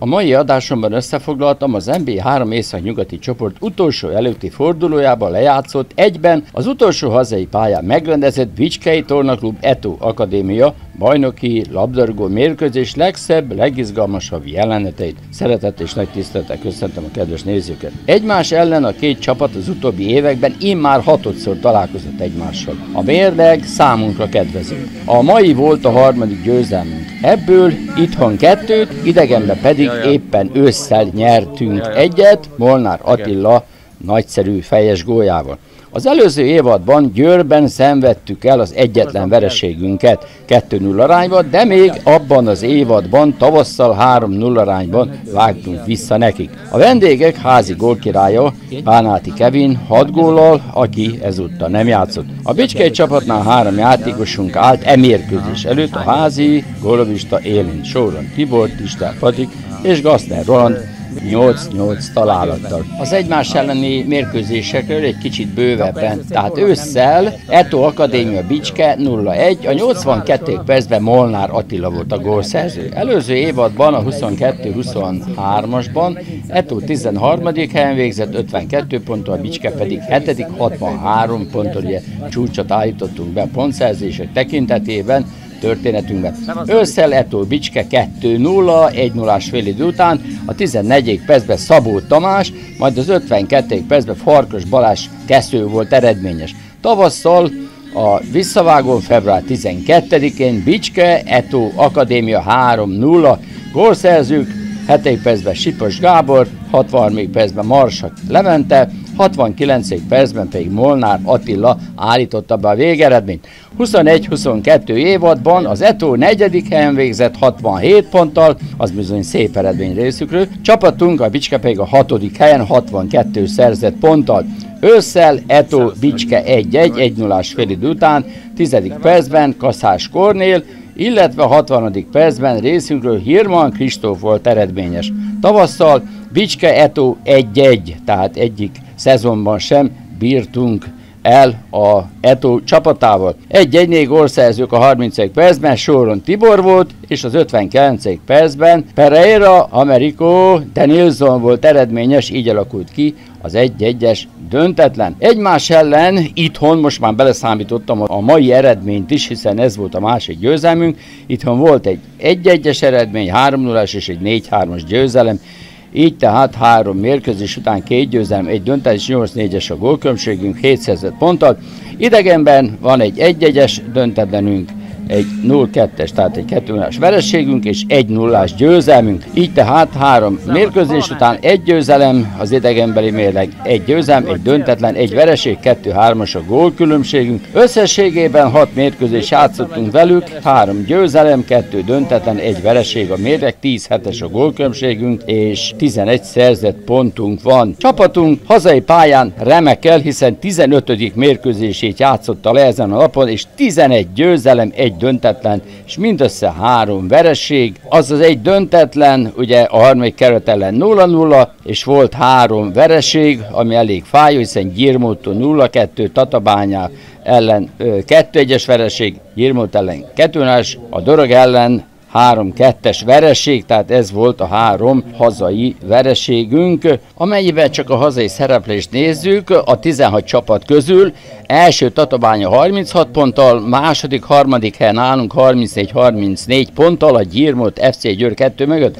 A mai adásomban összefoglaltam az NBA 3 észak-nyugati csoport utolsó előtti fordulójában lejátszott egyben az utolsó hazai pályán megrendezett Bicskei Tornaklub Eto Akadémia bajnoki labdarúgó mérkőzés legszebb, legizgalmasabb jeleneteit. Szeretett és nagy tisztelettel köszöntöm a kedves nézőket. Egymás ellen a két csapat az utóbbi években immár hatodszor találkozott egymással. A mérleg számunkra kedvező. A mai volt a harmadik győzelmünk. Ebből itthon kettőt, idegenben pedig éppen ősszel nyertünk egyet, Molnár Attila nagyszerű fejes gólyával. Az előző évadban Győrben szenvedtük el az egyetlen vereségünket 2-0 arányban, de még abban az évadban tavasszal 3-0 arányban vágtunk vissza nekik. A vendégek házi gólkirálya Bánáti Kevin 6 góllal, aki ezúttal nem játszott. A Bicskei csapatnál három játékosunk állt emérkőzés előtt a házi gólövista élén soron Tibor, Tistán Patik és Gaszner Roland 8-8 találattal. Az egymás elleni mérkőzésekről egy kicsit bővebben, tehát ősszel Eto Akadémia Bicske 0-1, a 82. percben Molnár Attila volt a gólszerző. Előző évadban a 22-23-asban Eto 13. helyen végzett 52 ponttal, a Bicske pedig 7. 63 ponttal, ugye csúcsot állítottunk be pontszerzések tekintetében, történetünkben. Ősszel Etó Bicske 2-0, 1 0 fél idő után, a 14. percben Szabó Tamás, majd az 52. percben Farkas Balázs Kesző volt eredményes. Tavasszal a visszavágó február 12-én Bicske Etó Akadémia 3-0 gólszerzők, 7. percben Sipos Gábor, 63. percben Marsak Levente, 69. percben pedig Molnár Attila állította be a végeredményt. 21-22 évadban az Eto negyedik helyen végzett 67 ponttal, az bizony szép eredmény részükről. Csapatunk a Bicske pedig a hatodik helyen 62 szerzett ponttal. Ősszel Eto Bicske 1-1, 1 0 fél idő után, 10. percben Kaszás Kornél, illetve a 60. percben részünkről Hirman Kristóf volt eredményes. Tavasszal Bicske Eto 1-1, tehát egyik szezonban sem bírtunk el a Eto csapatával. Egy-egy gólszerzők a 30. percben Soron Tibor volt, és az 59. percben Pereira, Americo, Denilson volt eredményes, így alakult ki az egy-egyes döntetlen. Egymás ellen itthon most már beleszámítottam a mai eredményt is, hiszen ez volt a másik győzelmünk. Itthon volt egy egy-egyes eredmény, 3 0 és egy 4-3-as győzelem. Így tehát három mérkőzés után két győzelem, egy döntés, 8-4-es a gólkülönbségünk, 7 szerzett ponttal. Idegenben van egy 1-1-es döntetlenünk, egy 0-2-es, tehát egy 2 0 verességünk és egy 0 győzelmünk. Így tehát három mérkőzés után egy győzelem, az idegenbeli mérleg egy győzelem, egy döntetlen, egy vereség, 2-3-as a gólkülönbségünk. Összességében hat mérkőzés játszottunk velük, három győzelem, kettő döntetlen, egy vereség a mérleg, 10-7-es a gólkülönbségünk, és 11 szerzett pontunk van. Csapatunk hazai pályán remekel, hiszen 15. mérkőzését játszotta le ezen a napon, és 11 győzelem, egy döntetlen, és mindössze három vereség. Az az egy döntetlen, ugye a harmadik keret ellen 0-0, és volt három vereség, ami elég fájó, hiszen Gyirmótó 0-2, Tatabányá ellen 2-1-es vereség, Gyirmót ellen 2 a Dorog ellen 3-2-es vereség, tehát ez volt a három hazai vereségünk. Amennyiben csak a hazai szereplést nézzük, a 16 csapat közül első Tatabánya 36 ponttal, második, harmadik helyen állunk 34-34 ponttal, a Gyirmot FC Győr 2 mögött,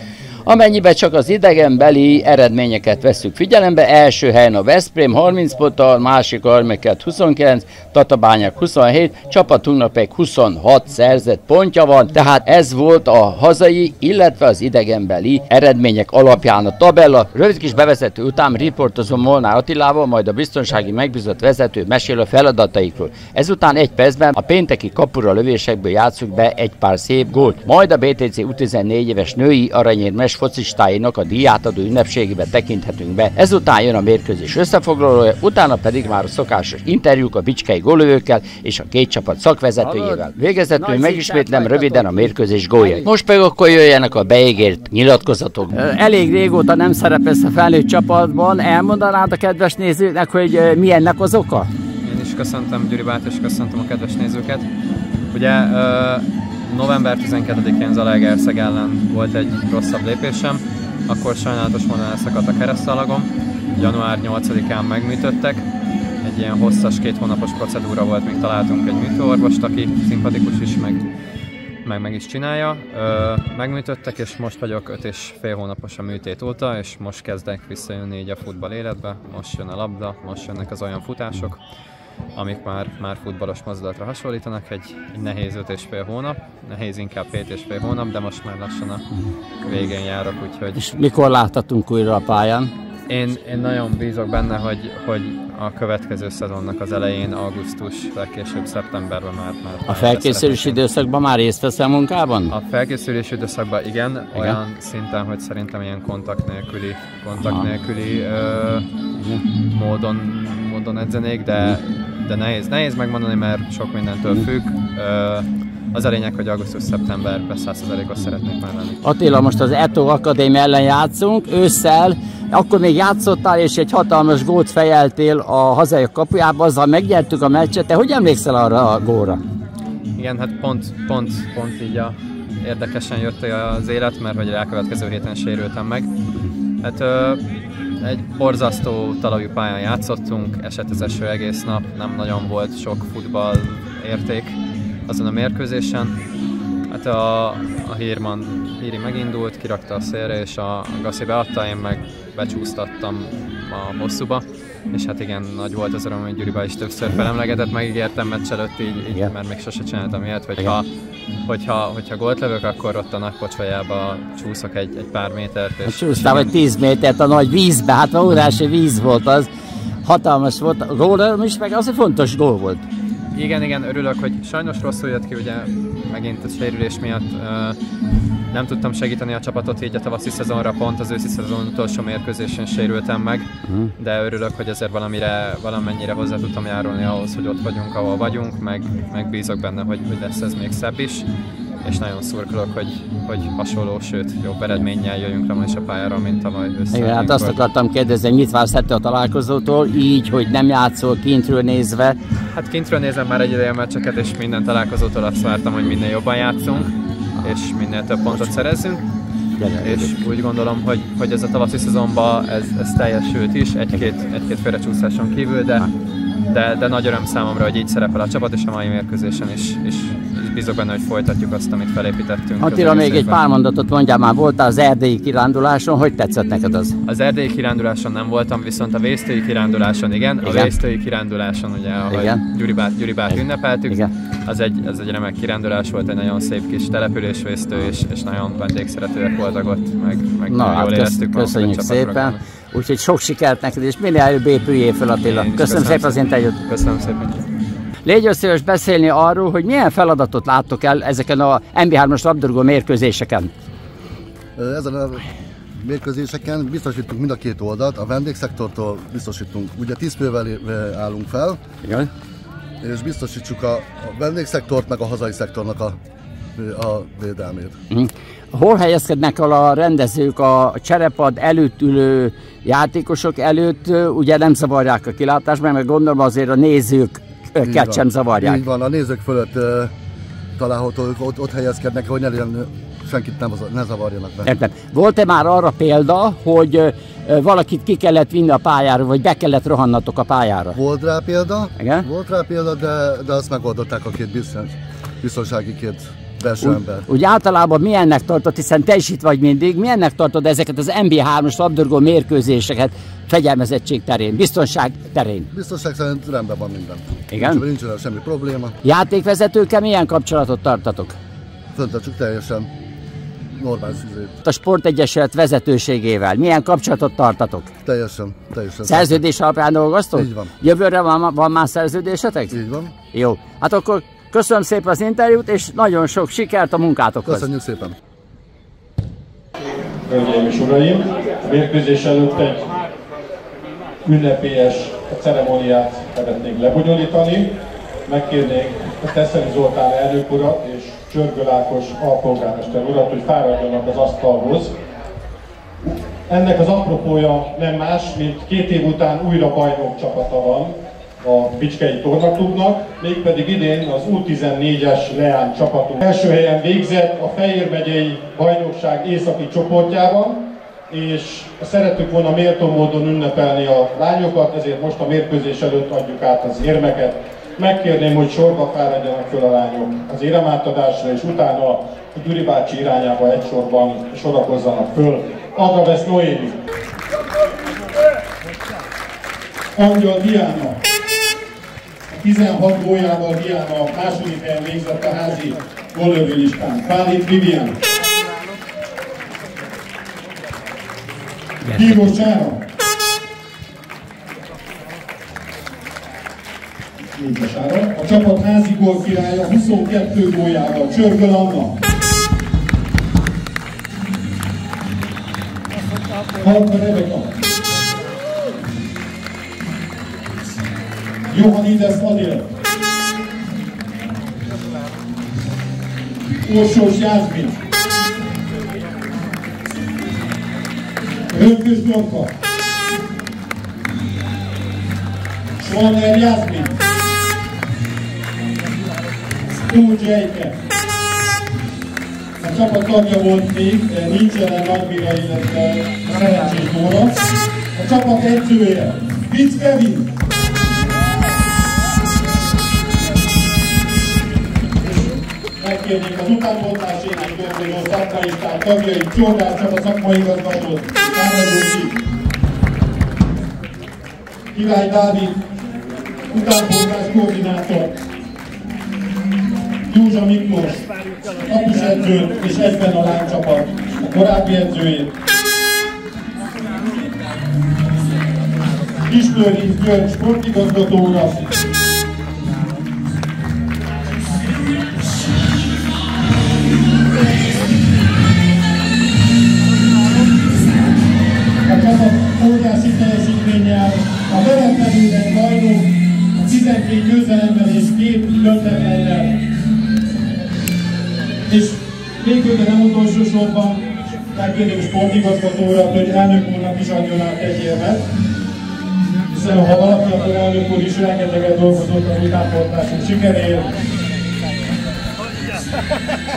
Amennyiben csak az idegenbeli eredményeket veszük figyelembe, első helyen a Veszprém 30 ponttal, másik harmadiket 29, Tatabányák 27, csapatunknak pedig 26 szerzett pontja van, tehát ez volt a hazai, illetve az idegenbeli eredmények alapján a tabella. Rövid kis bevezető után riportozom Molnár Attilával, majd a biztonsági megbízott vezető mesél a feladataikról. Ezután egy percben a pénteki kapura lövésekből játszunk be egy pár szép gólt. Majd a BTC U14 éves női aranyérmes focistáinak a díjátadó ünnepségébe tekinthetünk be. Ezután jön a mérkőzés összefoglalója, utána pedig már a szokásos interjúk a bicskei gólövőkkel és a két csapat szakvezetőjével. Végezetül megismétlem röviden a mérkőzés góljait. Most pedig akkor jöjjenek a beígért nyilatkozatok. Elég régóta nem szerepelsz a felnőtt csapatban. Elmondanád a kedves nézőknek, hogy milyennek az oka? Én is köszöntöm Gyuri Bát, és köszöntöm a kedves nézőket. Ugye november 12-én Zalaegerszeg ellen volt egy rosszabb lépésem, akkor sajnálatos módon elszakadt a keresztalagom. Január 8-án megműtöttek. Egy ilyen hosszas, két hónapos procedúra volt, még találtunk egy műtőorvost, aki szimpatikus is, meg meg meg is csinálja. Ö, megműtöttek, és most vagyok 5 és fél hónapos a műtét óta, és most kezdek visszajönni így a futball életbe. Most jön a labda, most jönnek az olyan futások, amik már, már futballos mozdulatra hasonlítanak. Egy, egy nehéz 5 és fél hónap, nehéz inkább 7 és fél hónap, de most már lassan a végén járok, úgyhogy... És mikor láthatunk újra a pályán? Én, én nagyon bízok benne, hogy, hogy a következő szezonnak az elején, augusztus, legkésőbb szeptemberben már... már a felkészülési időszakban már részt veszel munkában? A felkészülési időszakban igen, igen, olyan szinten, hogy szerintem ilyen kontakt nélküli, kontakt nélküli ö, módon, módon edzenék, de, de nehéz, nehéz megmondani, mert sok mindentől függ. Ö, az a lényeg, hogy augusztus-szeptemberben 100%-os szeretnék már lenni. Attila, most az Eto Akadémia ellen játszunk, ősszel, akkor még játszottál, és egy hatalmas gólt fejeltél a hazai kapujába, azzal megnyertük a meccset. Te hogy emlékszel arra a góra? Igen, hát pont, pont, pont így a, érdekesen jött az élet, mert hogy elkövetkező héten sérültem meg. Hát ö, egy borzasztó talajú pályán játszottunk, esett az eső egész nap, nem nagyon volt sok futball érték azon a mérkőzésen. Hát a, a Hírman, Híri megindult, kirakta a szélre, és a Gassi beadta, én meg becsúsztattam a hosszúba, és hát igen, nagy volt az öröm, hogy Gyuriba is többször felemlegetett, megígértem meccs előtt így, így mert még sose csináltam ilyet, hogyha, hogyha, hogyha gólt lövök, akkor ott a nagy pocsvajába csúszok egy, egy pár métert. És Csúsztál vagy 10 métert a nagy vízbe, hát órási víz volt az, hatalmas volt, róla is, meg az egy fontos gól volt. Igen, igen, örülök, hogy sajnos rosszul jött ki, ugye megint a sérülés miatt nem tudtam segíteni a csapatot így a tavaszi szezonra, pont az őszi szezon utolsó mérkőzésen sérültem meg, uh-huh. de örülök, hogy ezért valamire, valamennyire hozzá tudtam járulni ahhoz, hogy ott vagyunk, ahol vagyunk, meg, meg bízok benne, hogy, hogy lesz ez még szebb is és nagyon szurkolok, hogy, hogy hasonló, sőt jobb eredménnyel jöjjünk le is a pályára, mint tavaly össze. Igen, hát azt akartam kérdezni, mit vársz ettől a találkozótól, így, hogy nem játszol kintről nézve? Hát kintről nézem már egy ideje meccseket, és minden találkozótól azt vártam, hogy minél jobban játszunk, és minél több pontot szerezzünk. És úgy gondolom, hogy, hogy ez a tavaszi szezonban ez, ez teljesült is, egy-két, egy-két félrecsúszáson kívül, de, de, de nagy öröm számomra, hogy így szerepel a csapat, és a mai mérkőzésen is, is bízok benne, hogy folytatjuk azt, amit felépítettünk. Attila, még egy pár mondatot mondjál már, voltál az erdélyi kiránduláson, hogy tetszett neked az? Az erdélyi kiránduláson nem voltam, viszont a vésztői kiránduláson igen. igen. A vésztői kiránduláson, ugye, ahogy igen. Gyuribát, Gyuribát igen. ünnepeltük, igen. Az, egy, az egy remek kirándulás volt, egy nagyon szép kis településvésztő, és, és nagyon vendégszeretőek voltak ott, meg, meg Na, hát jól éreztük Köszönjük szépen. Úgyhogy sok sikert neked, és minél előbb épüljél fel Attila. Köszönöm, köszönöm szépen az interjút. Köszönöm szépen. Légy szíves beszélni arról, hogy milyen feladatot láttok el ezeken a MB3-as labdarúgó mérkőzéseken. Ezen a mérkőzéseken biztosítunk mind a két oldalt, a vendégszektortól biztosítunk, ugye 10 fővel állunk fel, Igen. és biztosítsuk a, a vendégszektort, meg a hazai szektornak a, a védelmét. Mm. Hol helyezkednek el a rendezők a cserepad előtt ülő játékosok előtt? Ugye nem zavarják a kilátást, mert gondolom azért a nézők őket sem zavarják. Így van, a nézők fölött uh, található, ott, ott helyezkednek, hogy ne legyen senkit nem, ne zavarjanak be. Értem. Volt-e már arra példa, hogy uh, valakit ki kellett vinni a pályára, vagy be kellett rohannatok a pályára? Volt rá példa, Igen? volt rá példa, de, de azt megoldották a két biztonsági két belső ember. Úgy általában milyennek tartod, hiszen te is itt vagy mindig, milyennek tartod ezeket az MB3-as labdarúgó mérkőzéseket fegyelmezettség terén, biztonság terén? Biztonság szerint rendben van minden. Igen? Nincs, nincs semmi probléma. Játékvezetőkkel milyen kapcsolatot tartatok? Föntartsuk teljesen normális üzét. A Sportegyesület vezetőségével milyen kapcsolatot tartatok? Teljesen, teljesen. Szerződés alapján dolgoztok? Így van. Jövőre van, van már szerződésetek? Így van. Jó. Hát akkor Köszönöm szépen az interjút, és nagyon sok sikert a munkátokhoz. Köszönjük szépen. Hölgyeim és uraim, a mérkőzés előtt egy ünnepélyes ceremóniát szeretnénk lebonyolítani. Megkérnék a Teszeli Zoltán elnök urat és Csörgő Ákos alpolgármester urat, hogy fáradjanak az asztalhoz. Ennek az apropója nem más, mint két év után újra bajnok csapata van, a Bicskei Tornaklubnak, mégpedig idén az U14-es Leán csapatunk első helyen végzett a Fejér megyei bajnokság északi csoportjában, és szerettük volna méltó módon ünnepelni a lányokat, ezért most a mérkőzés előtt adjuk át az érmeket. Megkérném, hogy sorba fáradjanak föl a lányok az éremátadásra, és utána a Gyuri bácsi irányába egy sorban sorakozzanak föl. Adra vesz Noémi. Angyal Diana. 16 góljával Diana második helyen végzett a házi gólövőlistán. Pálit Vivian. Bíró Sára. Sára. A csapat házi gól királya 22 góljával. Csörgöl Anna. Halka Rebeka. Johannides Adél. Orsós Jászmin. Röpkös Blanka. Schwaner Jasmin. Tóth Ejke. A csapat tagja volt még, de nincs jelen Nagymira, illetve Szerencsés Dóra. A csapat edzője, Vinc Kevin. Megkérnék az utánpótlásének dolgozó szakmaistán tagjai, Csordás Csaba szakmai igazgató, Károly Király Dávid, utánpótlás koordinátor, Józsa Miklós, kapus edző és egyben a lánycsapat, a korábbi edzőjét. Kislőrinc György sportigazgató urat, a 12 győzelemmel és két döntetlennel. És végül, de nem utolsó sorban megkérném sportigazgatóra, hogy elnök úrnak is adjon át egy érvet. Hiszen ha valaki, akkor elnök úr is rengeteget dolgozott az utánportásunk sikeréért.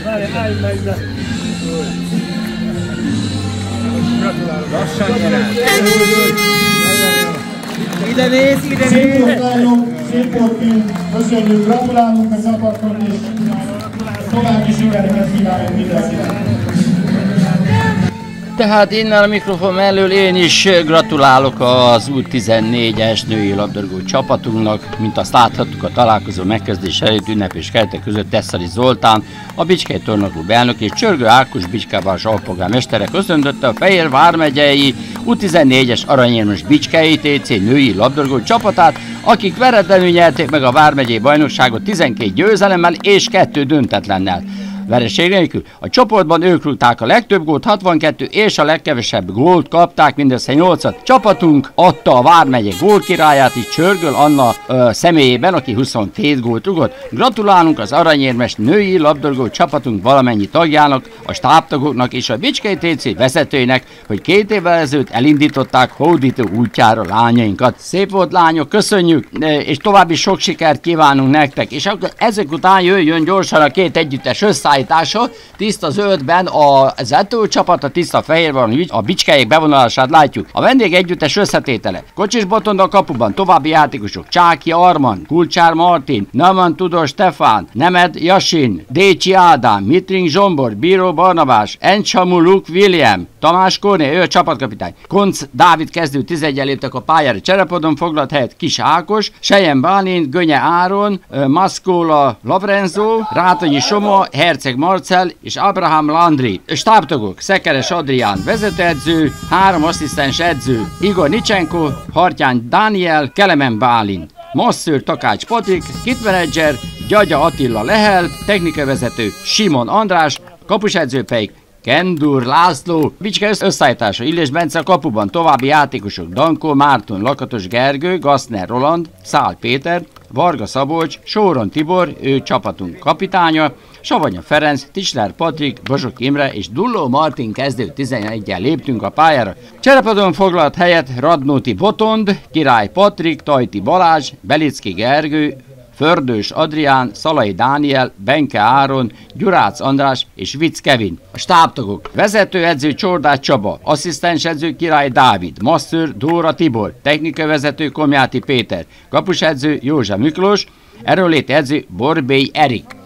Várj, állj meg, Gratulálok. Lassan nyerás. Ide néz, ide néz. Szép szép fiúk, köszönjük, gratulálunk a csapatnak, és további sikereket kívánunk mindenkinek. Tehát innen a mikrofon mellől én is gratulálok az új 14-es női labdarúgó csapatunknak, mint azt láthattuk a találkozó megkezdés előtt ünnepés keretek között Tesszari Zoltán, a Bicskei Tornaklub elnök és Csörgő Ákos Bicskávás alpolgármestere köszöntötte a Fehér Vármegyei U14-es aranyérmes Bicskei TC női labdarúgó csapatát, akik veretlenül nyerték meg a Vármegyei bajnokságot 12 győzelemmel és 2 döntetlennel vereség nélkül. A csoportban ők rúgták a legtöbb gólt, 62, és a legkevesebb gólt kapták, mindössze 8-at. Csapatunk adta a Vármegye gólkirályát is Csörgöl Anna ö, személyében, aki 22 gólt rugott. Gratulálunk az aranyérmes női labdarúgó csapatunk valamennyi tagjának, a stábtagoknak és a Bicskei TC vezetőinek, hogy két évvel ezelőtt elindították hódító útjára lányainkat. Szép volt lányok, köszönjük, és további sok sikert kívánunk nektek, és akkor ezek után jöjjön gyorsan a két együttes összeállítás beállítása, tiszta zöldben a Zető csapat, a tiszta fehérben a bicskáik bevonulását látjuk. A vendég együttes összetétele. Kocsis Botond a kapuban, további játékosok. Csáki Arman, Kulcsár Martin, Naman Tudor Stefán, Nemed Jasin, Décsi Ádám, Mitring Zsombor, Bíró Barnabás, Encsamu Luke William, Tamás Korné, ő a csapatkapitány. Konc Dávid kezdő 11 léptek a pályára cserepodon foglalt helyet Kis Ákos, Sejen Bálint, Gönye Áron, Maszkóla Lorenzo, Rátonyi Soma, Herceg Herceg Marcel és Abraham Landry. Stábtagok Szekeres Adrián vezetőedző, három asszisztens edző Igor Nicsenko, Hartyány Dániel, Kelemen Bálin. Masszőr Takács Patrik, kitmenedzser, Gyagya Attila Lehel, technikavezető Simon András, kapusedző pedig Kendur László, Bicske összeállítása, Illés Bence a kapuban, további játékosok Danko, Márton, Lakatos Gergő, Gassner Roland, Szál Péter, Varga Szabolcs, Sóron Tibor, ő csapatunk kapitánya, Savanya Ferenc, Tisler Patrik, Bozsok Imre és Dulló Martin kezdő 11-el léptünk a pályára. Cserepadon foglalt helyet Radnóti Botond, Király Patrik, Tajti Balázs, Belicki Gergő, Fördős Adrián, Szalai Dániel, Benke Áron, Gyurác András és Vic Kevin. A stábtagok. Vezetőedző Csordás Csaba, asszisztens edző Király Dávid, masször Dóra Tibor, technikai vezető Komjáti Péter, kapusedző József Miklós, erőléti edző Borbély Erik.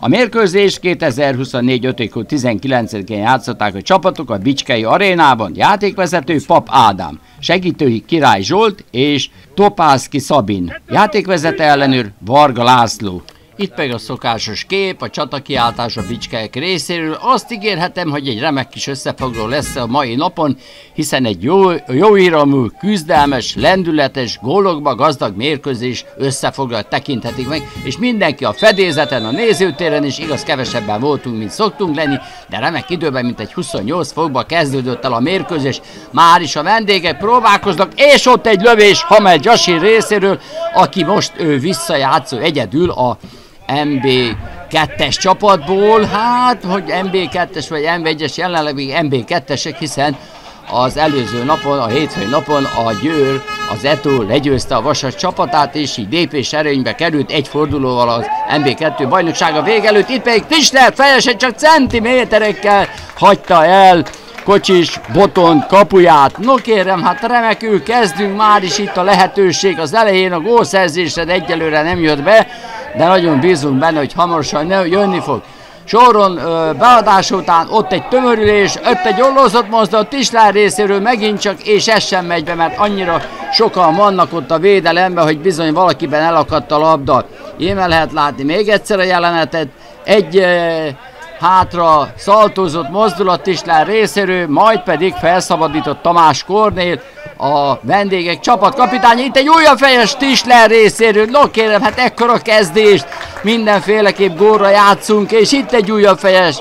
A mérkőzés 2024. 5. 19-én játszották a csapatok a Bicskei arénában, játékvezető Pap Ádám, segítői Király Zsolt és Topászki Szabin, játékvezető ellenőr Varga László. Itt pedig a szokásos kép, a csatakiáltás a bicskelyek részéről. Azt ígérhetem, hogy egy remek kis összefoglaló lesz a mai napon, hiszen egy jó, jó iramú, küzdelmes, lendületes, gólokba gazdag mérkőzés összefoglalót tekinthetik meg, és mindenki a fedélzeten, a nézőtéren is, igaz kevesebben voltunk, mint szoktunk lenni, de remek időben, mint egy 28 fokba kezdődött el a mérkőzés. Már is a vendégek próbálkoznak, és ott egy lövés Hamel Jasi részéről, aki most ő visszajátszó egyedül a MB 2-es csapatból, hát, hogy MB 2-es vagy MB 1-es, jelenleg még MB 2-esek, hiszen az előző napon, a hétfői napon a Győr, az Eto legyőzte a Vasas csapatát, és így lépés erőnybe került egy fordulóval az MB2 bajnoksága végelőtt, itt pedig Tisler fejesen csak centiméterekkel hagyta el Kocsis Boton kapuját. No kérem, hát remekül kezdünk, már is itt a lehetőség. Az elején, a gólszerzésre egyelőre nem jött be, de nagyon bízunk benne, hogy hamarosan jönni fog. Soron ö, beadás után ott egy tömörülés, ott egy ollózott mozdulat Tislár részéről megint csak, és ez sem megy be, mert annyira sokan vannak ott a védelemben, hogy bizony valakiben elakadt a labda. Én lehet látni még egyszer a jelenetet. Egy ö, hátra szaltózott mozdulat Tislár részéről, majd pedig felszabadított Tamás Kornél, a vendégek csapatkapitánya. Itt egy újabb fejes Tisler részéről. No kérem, hát ekkora kezdést. Mindenféleképp górra játszunk, és itt egy újabb fejes.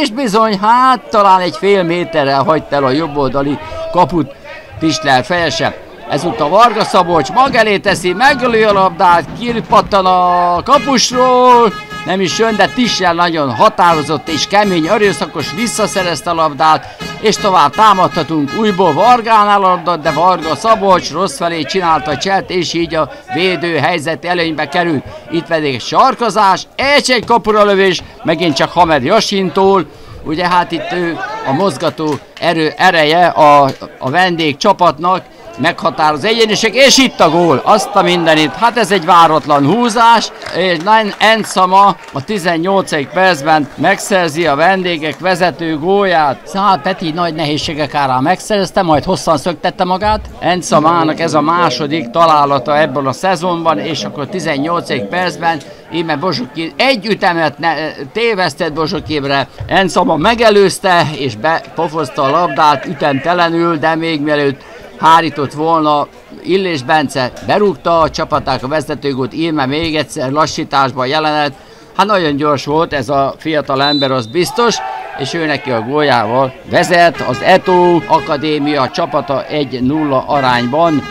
És bizony, hát talán egy fél méterrel hagyta el a jobboldali kaput Tisler fejese. Ezúttal Varga Szabolcs maga elé teszi, meglő a labdát, kirpattan a kapusról, nem is jön, de Tissel nagyon határozott és kemény, erőszakos visszaszerezte a labdát, és tovább támadhatunk újból Vargánál labdát, de Varga Szabolcs rossz felé csinálta a cselt, és így a védő helyzet előnybe került. Itt pedig sarkazás, egy egy kapura lövés, megint csak Hamed Jasintól, ugye hát itt ő a mozgató erő ereje a, a vendég csapatnak, meghatároz egyéniség, és itt a gól, azt a mindenit. Hát ez egy váratlan húzás, és Nine Enszama a 18. percben megszerzi a vendégek vezető gólját. Szál Peti nagy nehézségek árán megszerezte, majd hosszan szöktette magát. Enszamának ez a második találata ebből a szezonban, és akkor 18. percben íme Bozsoki egy ütemet ne, tévesztett Bozsokibre. Enszama megelőzte, és bepofozta a labdát ütemtelenül, de még mielőtt hárított volna, Illés Bence. Berúgta a csapaták a vezetőgút, írme még egyszer lassításban jelenet, hát nagyon gyors volt ez a fiatal ember, az biztos, és ő neki a góljával vezet az Eto Akadémia csapata 1-0 arányban.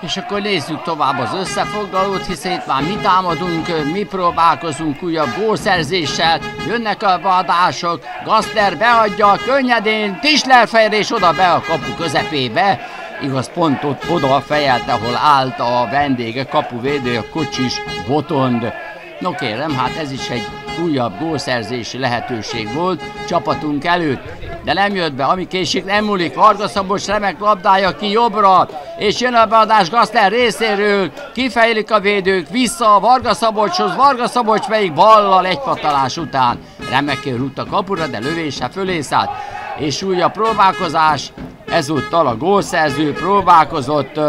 És akkor nézzük tovább az összefoglalót, hiszen itt már mi támadunk, mi próbálkozunk újabb gólszerzéssel, jönnek a vadások, Gaszter beadja könnyedén, Tisler és oda be a kapu közepébe, igaz pont ott oda fejelt, ahol állt a vendége, kapuvédő, a kocsis Botond. No kérem, hát ez is egy újabb gólszerzési lehetőség volt csapatunk előtt. De nem jött be, ami késik nem múlik. Varga Szabos remek labdája ki jobbra, és jön a beadás Gaszter részéről, kifejlik a védők, vissza a Varga Szabolcshoz, Varga Szabolcs pedig ballal egy patalás után. Remekül rúgt a kapura, de lövése fölé szállt. És újabb próbálkozás, Ezúttal a gólszerző próbálkozott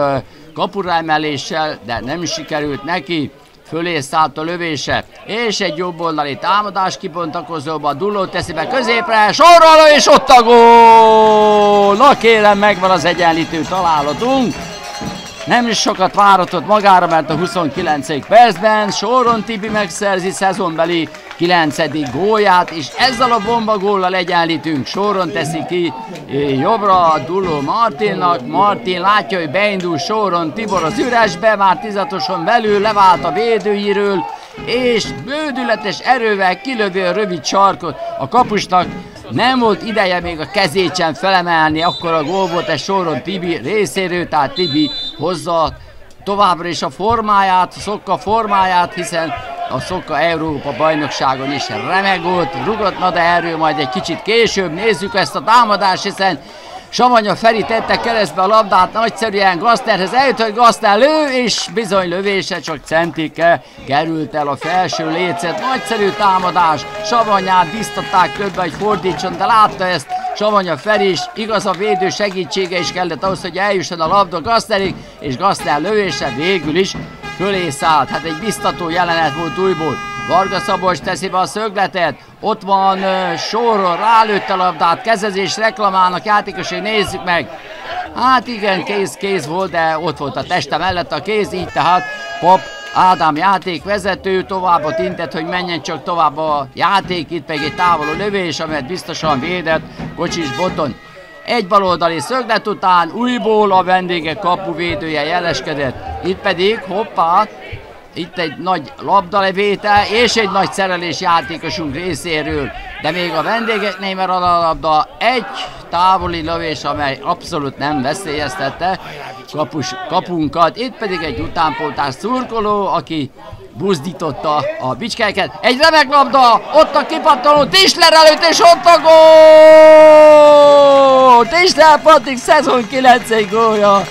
kapurájmeléssel, de nem sikerült neki. Fölé szállt a lövése, és egy jobboldali támadás kibontakozóba, Dulló teszi be középre, sorral, és ott a gól! Na kérem, megvan az egyenlítő találatunk. Nem is sokat váratott magára, mert a 29. percben Soron Tibi megszerzi szezonbeli 9. gólját, és ezzel a bomba góllal egyenlítünk. Soron teszi ki jobbra a Duló Martinnak. Martin látja, hogy beindul Soron Tibor az üresbe, már tizatosan belül levált a védőiről, és bődületes erővel kilövi a rövid sarkot a kapusnak. Nem volt ideje még a kezét sem felemelni, akkor a gól volt egy soron Tibi részéről, tehát Tibi hozza továbbra is a formáját, a szokka formáját, hiszen a Szokka Európa bajnokságon is remek volt, rugott, de erről majd egy kicsit később nézzük ezt a támadást, hiszen Savanya Feri tette keresztbe a labdát nagyszerűen Gaszterhez, eljutott Gaszter lő, és bizony lövése csak centike került el a felső lécet. Nagyszerű támadás, Savanyát biztatták több, hogy fordítson, de látta ezt Savanya Feri is, igaz a védő segítsége is kellett ahhoz, hogy eljusson a labda Gaszterig, és Gaszter lövése végül is fölé szállt. Hát egy biztató jelenet volt újból. Varga Szabolcs teszi be a szögletet, ott van sorról, rálőtt a labdát, kezezés reklamálnak játékosai, nézzük meg. Hát igen, kéz-kéz volt, de ott volt a teste mellett a kéz, így tehát Pop Ádám játékvezető tovább intett, hogy menjen csak tovább a játék, itt pedig egy távoló lövés, amelyet biztosan védett Kocsis Boton. Egy baloldali szöglet után újból a vendégek kapuvédője jeleskedett. Itt pedig, hoppá, itt egy nagy labdalevétel és egy nagy szerelés játékosunk részéről. De még a vendégeknél mert a labda egy távoli lövés, amely abszolút nem veszélyeztette kapus, kapunkat. Itt pedig egy utánpoltás szurkoló, aki buzdította a bicskáiket. Egy remek labda, ott a kipattanó Tisler előtt, és ott a gól! Tisler Patrik szezon 9 gólja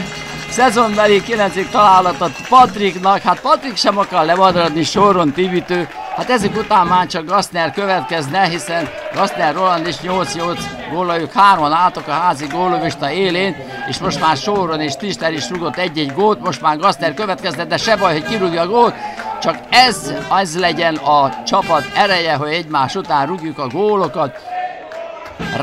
szezonbeli 9. találatot Patriknak, hát Patrik sem akar lemaradni soron Tibitő, hát ezek után már csak Gassner következne, hiszen Gassner Roland is 8-8 góla, ők hárman álltak a házi gólövista élén, és most már soron és Tisler is rugott egy-egy gólt, most már Gassner következne, de se baj, hogy kirúgja a gólt, csak ez az legyen a csapat ereje, hogy egymás után rúgjuk a gólokat,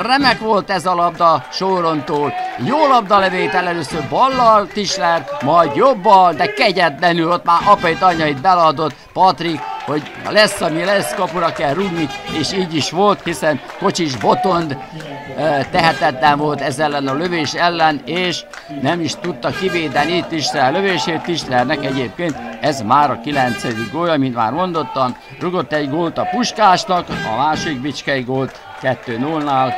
Remek volt ez a labda Sórontól. Jó labda levétel először ballal Tisler, majd jobbal, de kegyetlenül ott már apait anyait beladott Patrik, hogy lesz, ami lesz, kapura kell rúgni, és így is volt, hiszen Kocsis Botond tehetetlen volt ez ellen a lövés ellen, és nem is tudta kivédeni Tisler lövését. Tislernek egyébként ez már a 9. gólya, mint már mondottam, rugott egy gólt a Puskásnak, a másik Bicskei gólt 2-0-nál.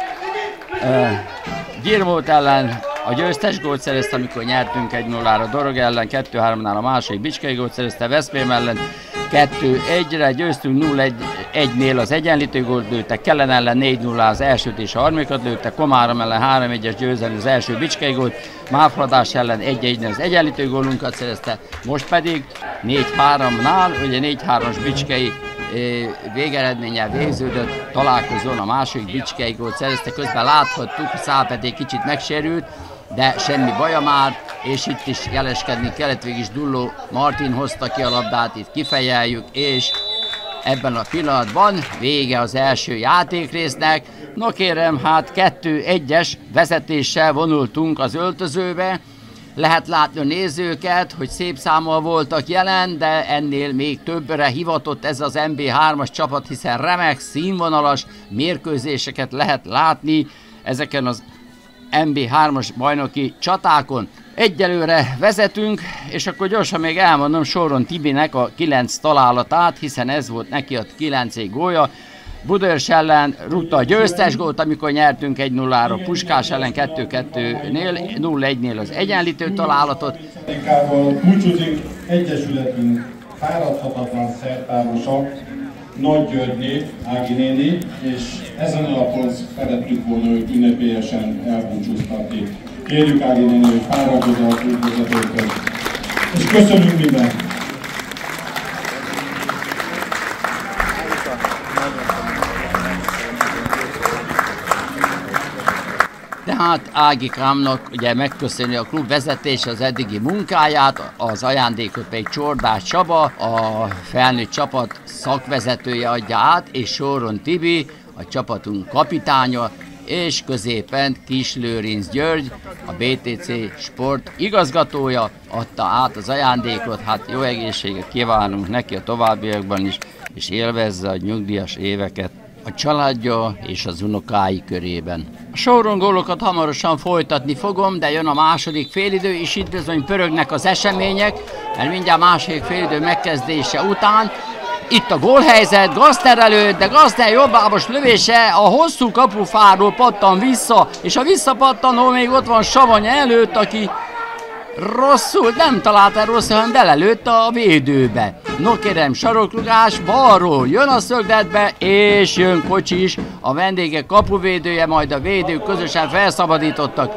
Girmót ellen a győztes gólt szerezte, amikor nyertünk 1-0-ra Dorog ellen, 2-3-nál a másik Bicskei gólt szerezte Veszprém ellen, 2-1-re győztünk 0-1-nél az egyenlítő gólt lőtte, Kellen ellen 4-0 az elsőt és a harmadikat lőtte, Komárom ellen 3-1-es győzelmi az első Bicskei gólt, Máfradás ellen 1-1 az egyenlítő gólunkat szerezte, most pedig 4-3-nál, ugye 4-3-as Bicskei végeredménnyel végződött találkozón a második Bicskei gólt szerezte, közben láthattuk, hogy Szálpedé kicsit megsérült, de semmi baja már, és itt is jeleskedni kellett, végig is Dulló Martin hozta ki a labdát, itt kifejeljük, és ebben a pillanatban vége az első játékrésznek. No kérem, hát 2-1-es vezetéssel vonultunk az öltözőbe, lehet látni a nézőket, hogy szép számmal voltak jelen, de ennél még többre hivatott ez az MB3-as csapat, hiszen remek, színvonalas mérkőzéseket lehet látni ezeken az MB3-as bajnoki csatákon. Egyelőre vezetünk, és akkor gyorsan még elmondom Soron Tibinek a 9 találatát, hiszen ez volt neki a 9 gólya. Budörs ellen rúgta a győztes gólt, amikor nyertünk 1-0-ra, Puskás ellen 2-2-nél, 0-1-nél az egyenlítő találatot. Búcsúzik Egyesületünk fáradhatatlan szertárosa, Nagy Györgyné, Ági néni, és ezen alapon szerettük volna őt ünnepélyesen elbúcsúztatni. Kérjük Ági néni, hogy fáradjon az. És köszönjük mindent! Tehát Ági Krámnak ugye megköszöni a klub vezetés az eddigi munkáját, az ajándékot pedig Csordás Csaba, a felnőtt csapat szakvezetője adja át, és Soron Tibi, a csapatunk kapitánya, és középen Kis Lőrinc György, a BTC Sport igazgatója adta át az ajándékot, hát jó egészséget kívánunk neki a továbbiakban is, és élvezze a nyugdíjas éveket a családja és az unokái körében. A soron gólokat hamarosan folytatni fogom, de jön a második félidő, és itt bizony pörögnek az események, mert mindjárt második félidő megkezdése után itt a gólhelyzet, Gaszter előtt, de Gaszter jobbábos lövése a hosszú kapufáról pattan vissza, és a visszapattanó még ott van Savanya előtt, aki rosszul, nem találta rosszul, hanem belelőtte a védőbe. No kérem, saroklugás balról, jön a szögletbe, és jön Kocsis, a vendégek kapuvédője, majd a védők közösen felszabadítottak.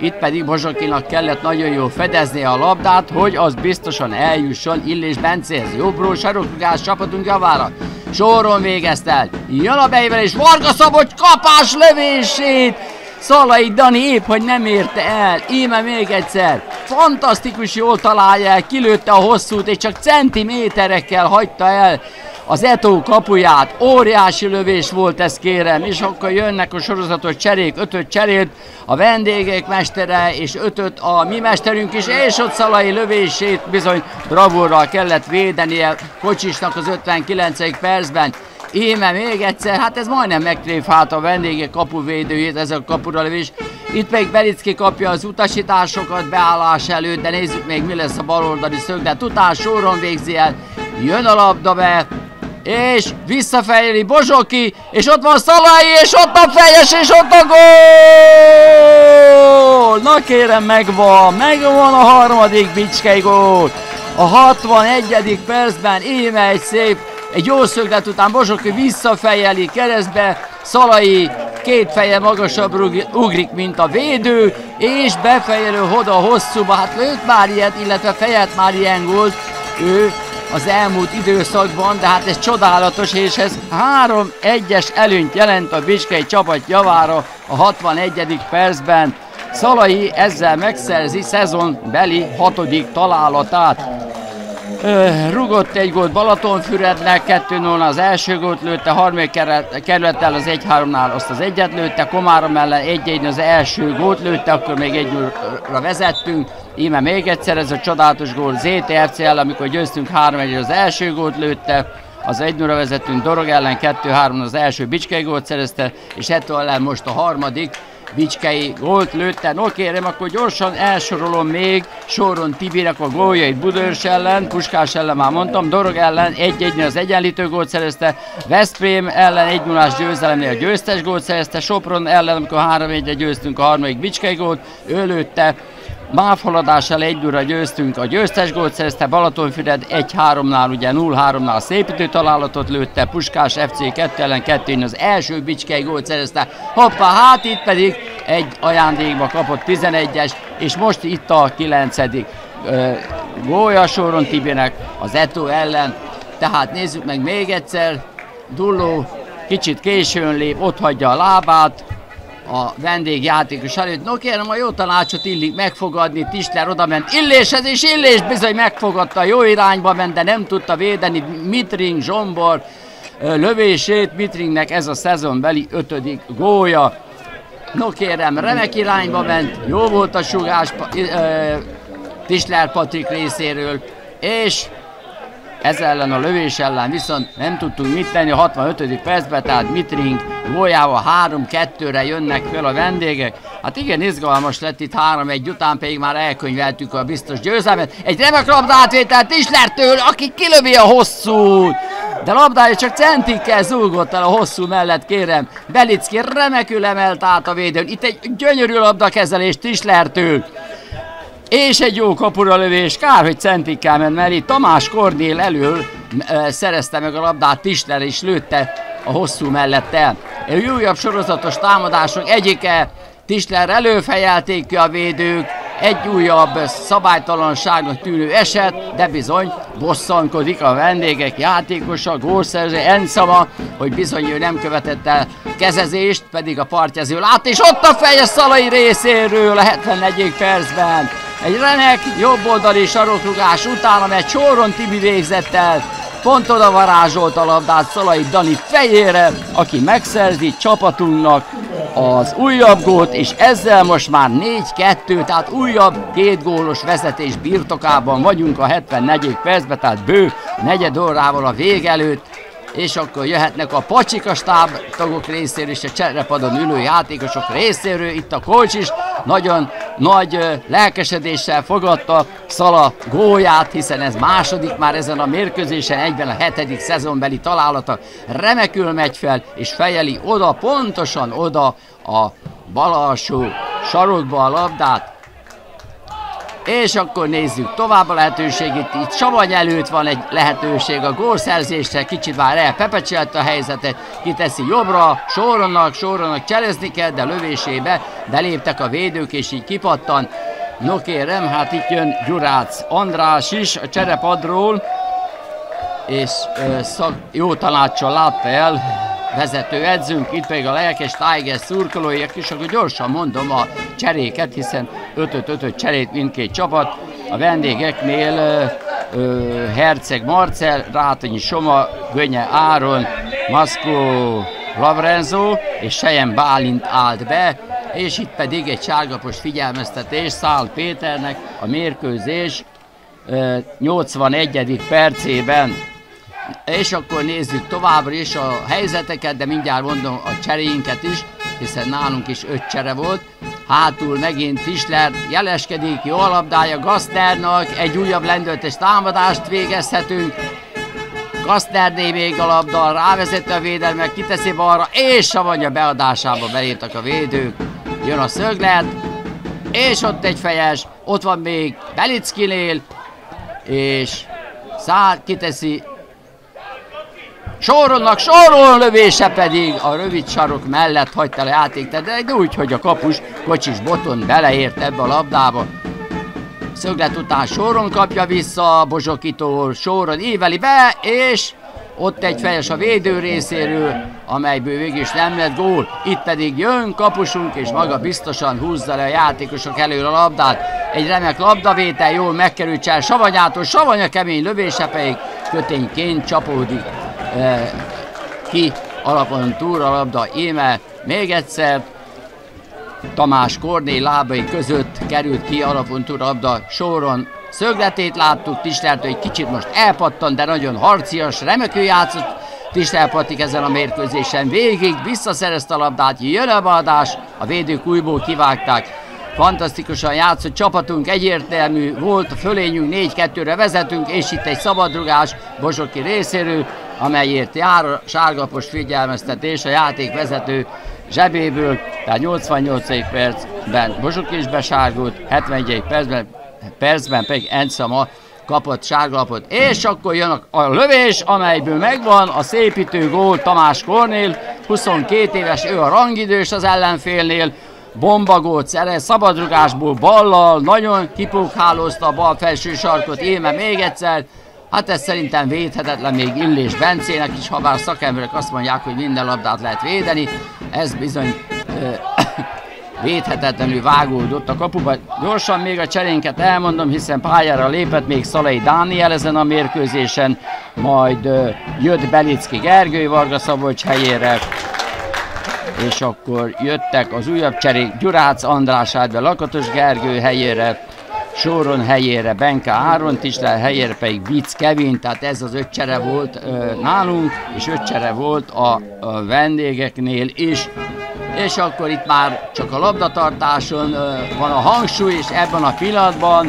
Itt pedig Bozsokinak kellett nagyon jól fedezni a labdát, hogy az biztosan eljusson Illés Bencéhez. Jobbról saroklugás csapatunk javára. Soron végezte el. Jön a bejvel és Varga Szabocs kapás lövését! Szalai Dani épp, hogy nem érte el. Íme még egyszer. Fantasztikus jól találja el, kilőtte a hosszút, és csak centiméterekkel hagyta el az Eto kapuját. Óriási lövés volt ez kérem, és akkor jönnek a sorozatos cserék, ötöt cserélt a vendégek mestere, és ötöt a mi mesterünk is, és ott Szalai lövését bizony bravúrral kellett védenie Kocsisnak az 59. percben. Íme még egyszer, hát ez majdnem megtréfált a vendégek kapuvédőjét, ez a kapura lövés. Itt még Belicki kapja az utasításokat beállás előtt, de nézzük még mi lesz a baloldali szöglet. Után soron végzi el, jön a labda be, és visszafejeli Bozsoki, és ott van Szalai, és ott a fejes, és ott a gól! Na kérem, megvan, megvan a harmadik Bicskei gól. A 61. percben íme egy szép egy jó szöglet után Bozsoki visszafejeli keresztbe, Szalai két feje magasabb ugrik, mint a védő, és befejelő Hoda hosszúba, hát lőtt már ilyet, illetve fejet már ilyen volt ő az elmúlt időszakban, de hát ez csodálatos, és ez 3-1-es előnyt jelent a Bicskei csapat javára a 61. percben. Szalai ezzel megszerzi szezonbeli hatodik találatát. Rugott egy gólt Balatonfürednek, 2 0 az első gólt lőtte, harmadik kerülettel az 1-3-nál azt az egyet lőtte, Komárom ellen 1-1 az első gólt lőtte, akkor még egy ra vezettünk. Íme még egyszer ez a csodálatos gól ZTFC ellen, amikor győztünk 3-1 az első gólt lőtte, az 1 0 vezettünk Dorog ellen, 2-3 az első Bicskei gólt szerezte, és ettől ellen most a harmadik. Bicskei gólt lőtte. No kérem, akkor gyorsan elsorolom még Soron Tibinek a góljait Budőrs ellen, Puskás ellen már mondtam, Dorog ellen 1-1 az egyenlítő gólt szerezte, Veszprém ellen 1 0 győzelemnél győztes gólt szerezte, Sopron ellen, amikor 3-1-re győztünk a harmadik Bicskei gólt, ő lőtte, MÁV haladással egy győztünk, a győztes gólt szerezte Balatonfüred 1-3-nál, ugye 0-3-nál szépítő találatot lőtte, Puskás FC 2 ellen 2 az első Bicskei gólt szerezte, hoppá, hát itt pedig egy ajándékba kapott 11-es, és most itt a 9 gólya soron Tibinek az Eto ellen, tehát nézzük meg még egyszer, Dulló kicsit későn lép, ott hagyja a lábát, a vendégjátékos előtt. No kérem, a jó tanácsot illik megfogadni, Tisler oda ment Illéshez, és Illés bizony megfogadta, jó irányba ment, de nem tudta védeni Mitring Zsombor lövését. Mitringnek ez a szezonbeli ötödik gólya. No kérem, remek irányba ment, jó volt a sugás Tisler Patrik részéről, és ez ellen a lövés ellen viszont nem tudtunk mit tenni a 65. percben, tehát Mitring góljával 3-2-re jönnek fel a vendégek. Hát igen, izgalmas lett itt 3-1 után, pedig már elkönyveltük a biztos győzelmet. Egy remek labdátvételt Islertől, aki kilövi a hosszút. De labdája csak centikkel zúgott el a hosszú mellett, kérem. Belicki remekül emelt át a védőn. Itt egy gyönyörű labdakezelés Tislertől. És egy jó kapura lövés, kár, hogy centikkel ment, mert itt Tamás Kornél elől e, szerezte meg a labdát, Tisler is lőtte a hosszú mellett el. Egy újabb sorozatos támadások egyike, Tisler előfejelték ki a védők, egy újabb szabálytalanságnak tűnő eset, de bizony bosszankodik a vendégek játékosa, gólszerző Enszama, hogy bizony ő nem követett el kezezést, pedig a partjező lát, és ott a feje Szalai részéről a 74. percben. Egy remek jobboldali sarokrugás után, egy Csoron Tibi végzett el, pont oda varázsolt a labdát Szalai Dani fejére, aki megszerzi csapatunknak az újabb gólt, és ezzel most már 4-2, tehát újabb két gólos vezetés birtokában vagyunk a 74. percben, tehát bő negyed órával a vég előtt és akkor jöhetnek a pacsika stáb tagok részéről és a cserepadon ülő játékosok részéről. Itt a kocs is nagyon nagy lelkesedéssel fogadta Szala gólját, hiszen ez második már ezen a mérkőzésen, egyben a hetedik szezonbeli találata. Remekül megy fel, és fejeli oda, pontosan oda a bal alsó sarokba a labdát, És akkor nézzük tovább a lehetőségét. Itt Savany előtt van egy lehetőség a gólszerzésre, kicsit már elpepecselt a helyzetet, kiteszi jobbra, soronnak, soronnak cselezni kell, de lövésébe beléptek a védők, és így kipattan. No kérem, hát itt jön Gyurác András is a cserepadról, és ö, szak, jó tanácssal látta el vezető edzünk, itt pedig a lelkes Tiger szurkolóiak, és akkor gyorsan mondom a cseréket, hiszen 5-5-5 cserét mindkét csapat. A vendégeknél ö, ö, Herceg Marcel, Rátonyi Soma, Gönye Áron, Maszkó Lavrenzo és Sejem Bálint állt be, és itt pedig egy sárgapos figyelmeztetés Szál Péternek a mérkőzés 81. percében és akkor nézzük továbbra is a helyzeteket, de mindjárt mondom a cseréinket is, hiszen nálunk is öt csere volt. Hátul megint Fischler jeleskedik, jó a labdája Gaszternak, egy újabb lendületes támadást végezhetünk. Gaszterné még a labda, rávezette a védelmek, kiteszi balra, és Savanya beadásába beléptek a védők. Jön a szöglet, és ott egy fejes, ott van még Belickinél, és Szár kiteszi Soronnak soron lövése pedig a rövid sarok mellett hagyta a játék, de úgy, hogy a kapus kocsis boton beleért ebbe a labdába. Szöglet után soron kapja vissza a Bozsokitól, soron éveli be, és ott egy fejes a védő részéről, amelyből végül is nem lett gól. Itt pedig jön kapusunk, és maga biztosan húzza le a játékosok elől a labdát. Egy remek labdavétel, jól megkerült csel Savanyától, Savanya kemény lövése pedig kötényként csapódik ki alapon túra labda, íme még egyszer Tamás Korné lábai között került ki alapon túra labda soron. Szögletét láttuk, Tisztelt, hogy kicsit most elpattan, de nagyon harcias, remekül játszott Tisztelt Patik ezen a mérkőzésen végig, visszaszerezte a labdát, jön a badás, a védők újból kivágták. Fantasztikusan játszott csapatunk, egyértelmű volt, fölényünk 4-2-re vezetünk, és itt egy szabadrugás Bozsoki részéről, amelyért jár sárgapos figyelmeztetés a játékvezető zsebéből, tehát 88. percben Bozsuk is besárgult, 71. percben, percben pedig Encama kapott sárgalapot, és akkor jön a, a lövés, amelyből megvan a szépítő gól Tamás Kornél, 22 éves, ő a rangidős az ellenfélnél, bombagót szerez, szabadrugásból ballal, nagyon kipókhálózta a bal felső sarkot, éme még egyszer, Hát ez szerintem védhetetlen még Illés Bencének is, ha bár szakemberek azt mondják, hogy minden labdát lehet védeni. Ez bizony védhetetlenül vágódott a kapuba. Gyorsan még a cserénket elmondom, hiszen pályára lépett még Szalai Dániel ezen a mérkőzésen, majd jött Belicki Gergő Varga Szabolcs helyére, és akkor jöttek az újabb cserék Gyurác András be Lakatos Gergő helyére, Soron helyére Benka Áron Tisler helyére pedig Vic Kevin, tehát ez az öt csere volt ö, nálunk, és öt csere volt a, a vendégeknél is. És akkor itt már csak a labdatartáson ö, van a hangsúly, és ebben a pillanatban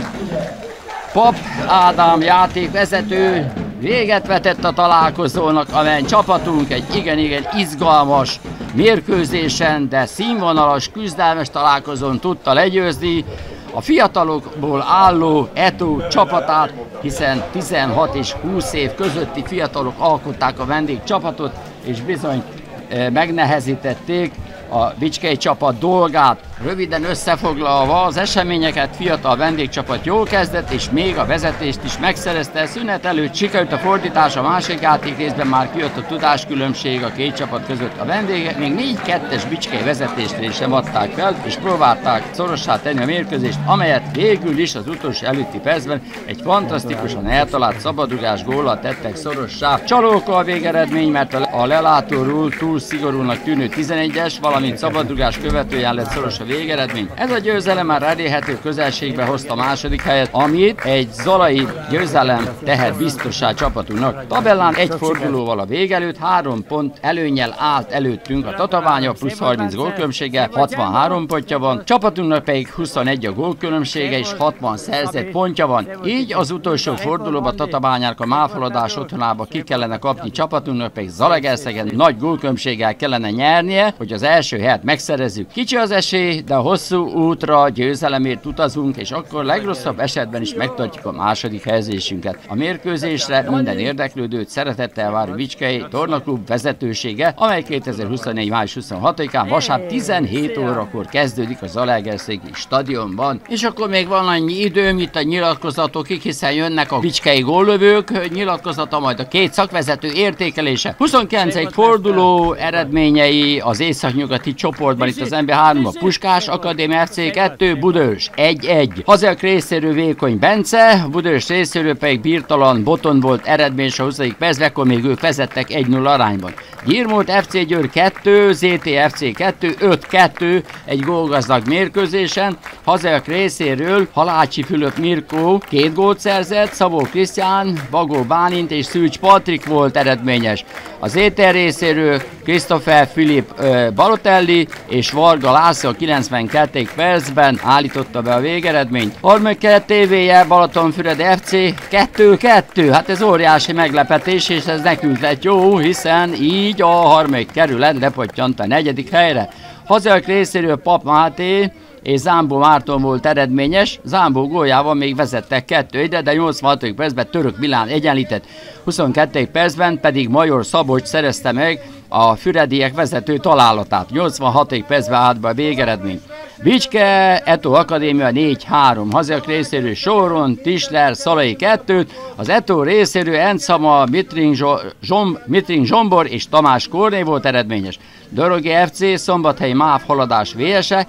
Pap Ádám játékvezető véget vetett a találkozónak, amelyen csapatunk egy igen-igen izgalmas mérkőzésen, de színvonalas, küzdelmes találkozón tudta legyőzni a fiatalokból álló Eto csapatát, hiszen 16 és 20 év közötti fiatalok alkották a vendégcsapatot, és bizony e, megnehezítették a Bicskei csapat dolgát. Röviden összefoglalva az eseményeket fiatal vendégcsapat jól kezdett, és még a vezetést is megszerezte. Szünet előtt sikerült a fordítás, a másik játék részben már kijött a tudáskülönbség a két csapat között. A vendégek még 4-2-es Bicskei vezetést sem adták fel, és próbálták szorossá tenni a mérkőzést, amelyet végül is az utolsó előtti percben egy fantasztikusan eltalált szabadugás góla tettek szorossá. Csalóka a végeredmény, mert a lelátóról túl szigorúnak tűnő 11-es, valamint szabadrugás követőján lett szoros a végeredmény. Ez a győzelem már elérhető közelségbe hozta második helyet, amit egy zalai győzelem tehet biztossá csapatunknak. Tabellán egy fordulóval a végelőtt három pont előnyel állt előttünk a Tatabánya plusz 30 gólkülönbsége, 63 pontja van, csapatunknak pedig 21 a gólkülönbsége és 60 szerzett pontja van. Így az utolsó fordulóba Tatabányának a máfoladás otthonába ki kellene kapni csapatunknak, pedig Zalegerszegen nagy gólkülönbséggel kellene nyernie, hogy az első helyet megszerezzük. Kicsi az esély, de a hosszú útra győzelemért utazunk, és akkor legrosszabb esetben is megtartjuk a második helyezésünket. A mérkőzésre minden érdeklődőt szeretettel vár Vicskei Tornaklub vezetősége, amely 2024. május 26-án vasárnap 17 órakor kezdődik a Zalaegerszegi stadionban. És akkor még van annyi idő, mint a nyilatkozatokig, hiszen jönnek a Vicskei góllövők nyilatkozata, majd a két szakvezető értékelése. 29 egy forduló eredményei az északnyugati csoportban, itt az MB3 a Puskás Akadémia FC 2, Budős 1-1. Hazák részéről vékony Bence, Budős részéről pedig birtalan Boton volt eredmény a 20. percben, még ők vezettek 1-0 arányban. Gyirmót FC Győr 2, ZTFC 2, 5-2 egy gólgazdag mérkőzésen. Hazák részéről Halácsi Fülöp Mirkó két gólt szerzett, Szabó Krisztián, Bagó Bálint és Szűcs Patrik volt eredményes. Az éter részéről Christopher Filip Balotelli és Varga László 92. percben állította be a végeredményt. Kelet tévéje Balatonfüred FC 2-2. Hát ez óriási meglepetés, és ez nekünk lett jó, hiszen így a harmadik kerület lepottyant a negyedik helyre. Hazák részéről Pap Máté és Zámbó Márton volt eredményes. Zámbó góljával még vezettek kettő ide, de 86. percben Török Milán egyenlített. 22. percben pedig Major Szabocs szerezte meg a Fürediek vezető találatát. 86. percben állt be a végeredmény. Bicske, Eto Akadémia 4-3, hazak részéről Soron, Tisler, Szalai 2 az Eto részéről Encama, Mitring, Zsom, Mitring Zsombor és Tamás Korné volt eredményes. Dorogi FC, Szombathely MÁV haladás VSE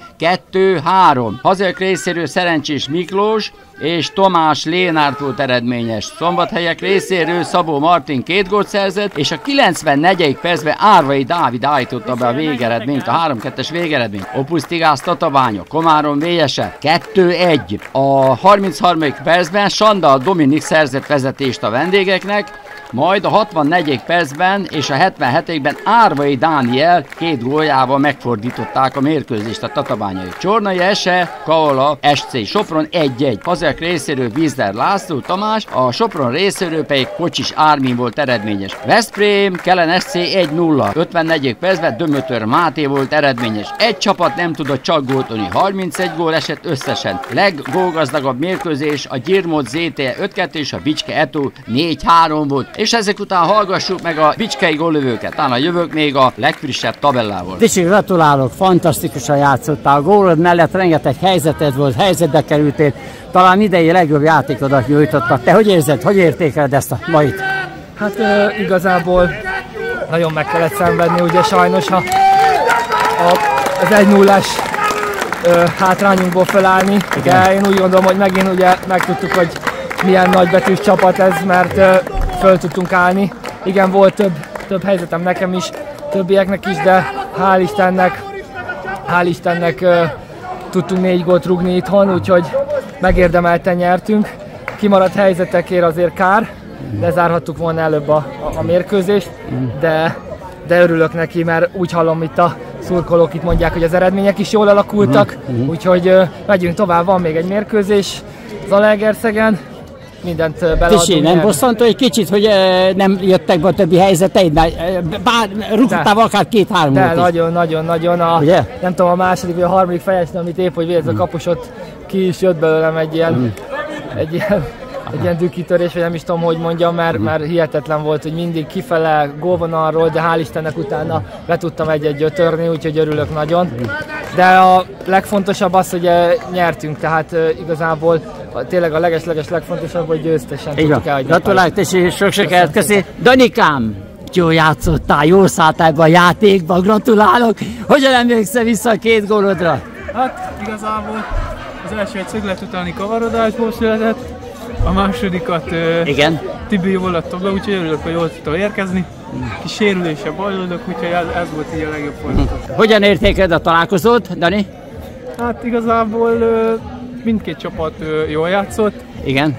2-3. Hazak részéről Szerencsés Miklós, és Tomás Lénárt volt eredményes. Szombathelyek részéről Szabó Martin két gólt szerzett, és a 94. percben Árvai Dávid állította be a végeredményt, a 3-2-es végeredményt. Opus Tigász Tatabánya, Komárom Vélyese 2-1. A 33. percben Sandal Dominik szerzett vezetést a vendégeknek, majd a 64. percben és a 77-ben Árvai Dániel két góljával megfordították a mérkőzést a tatabányai. Csornai Ese, Kaola, SC Sopron 1-1. Hazák részéről Vízler László Tamás, a Sopron részéről pedig Kocsis Ármin volt eredményes. Veszprém, Kellen SC 1-0. 54. percben Dömötör Máté volt eredményes. Egy csapat nem tudott csak góltolni, 31 gól esett összesen. Leggólgazdagabb mérkőzés a Gyirmot ZT 5-2 és a Bicske Eto 4-3 volt és ezek után hallgassuk meg a bicskei gólövőket. Talán jövök még a legfrissebb tabellával. Dicsi, gratulálok, fantasztikusan játszottál. A gólod mellett rengeteg helyzeted volt, helyzetbe kerültél. Talán idei legjobb játékodat nyújtottak. Te hogy érzed, hogy értékeled ezt a mait? Hát uh, igazából nagyon meg kellett szenvedni, ugye sajnos, ha a, az 1 0 uh, hátrányunkból felállni, Igen. de én úgy gondolom, hogy megint ugye megtudtuk, hogy milyen nagybetűs csapat ez, mert uh, föl tudtunk állni. Igen, volt több, több helyzetem nekem is, többieknek is, de hál' Istennek, hál' Istennek uh, tudtunk négy gólt rugni itthon, úgyhogy megérdemelten nyertünk. Kimaradt helyzetekért azért kár, lezárhattuk volna előbb a, a, a mérkőzést, de, de örülök neki, mert úgy hallom itt a szurkolók itt mondják, hogy az eredmények is jól alakultak, uh-huh. úgyhogy uh, megyünk tovább, van még egy mérkőzés Zalaegerszegen, mindent beleadunk. Tisi, nem bosszantó egy kicsit, hogy nem jöttek be a többi helyzeteid, bár rúgtál akár két-három De nagyon, nagyon, nagyon. A, Ugye? Nem tudom, a második vagy a harmadik fejesnél, amit épp, hogy véletlenül a kapusot ki is jött belőlem egy ilyen, mm. egy ilyen egy ilyen dükitörés, vagy nem is tudom, hogy mondjam, mert, mert hihetetlen volt, hogy mindig kifele gólvonalról, de hál' Istennek utána be tudtam egy-egy gyötörni, úgyhogy örülök nagyon. De a legfontosabb az, hogy nyertünk, tehát igazából tényleg a leges-leges legfontosabb, hogy győztesen tudtuk el. Gratulálok, és sok sikert, köszi. Danikám, jó játszottál, jó szálltál a játékba, gratulálok. Hogyan emlékszel vissza a két gólodra? Hát igazából az első egy szöglet utáni kavarodásból született, a másodikat Igen. Tibi jól adta be, úgyhogy örülök, hogy jól tudtam érkezni. Kis sérülése bajlódok, úgyhogy ez, ez volt így a legjobb fordulatot. Hogyan értékeled a találkozót, Dani? Hát igazából mindkét csapat jól játszott. Igen.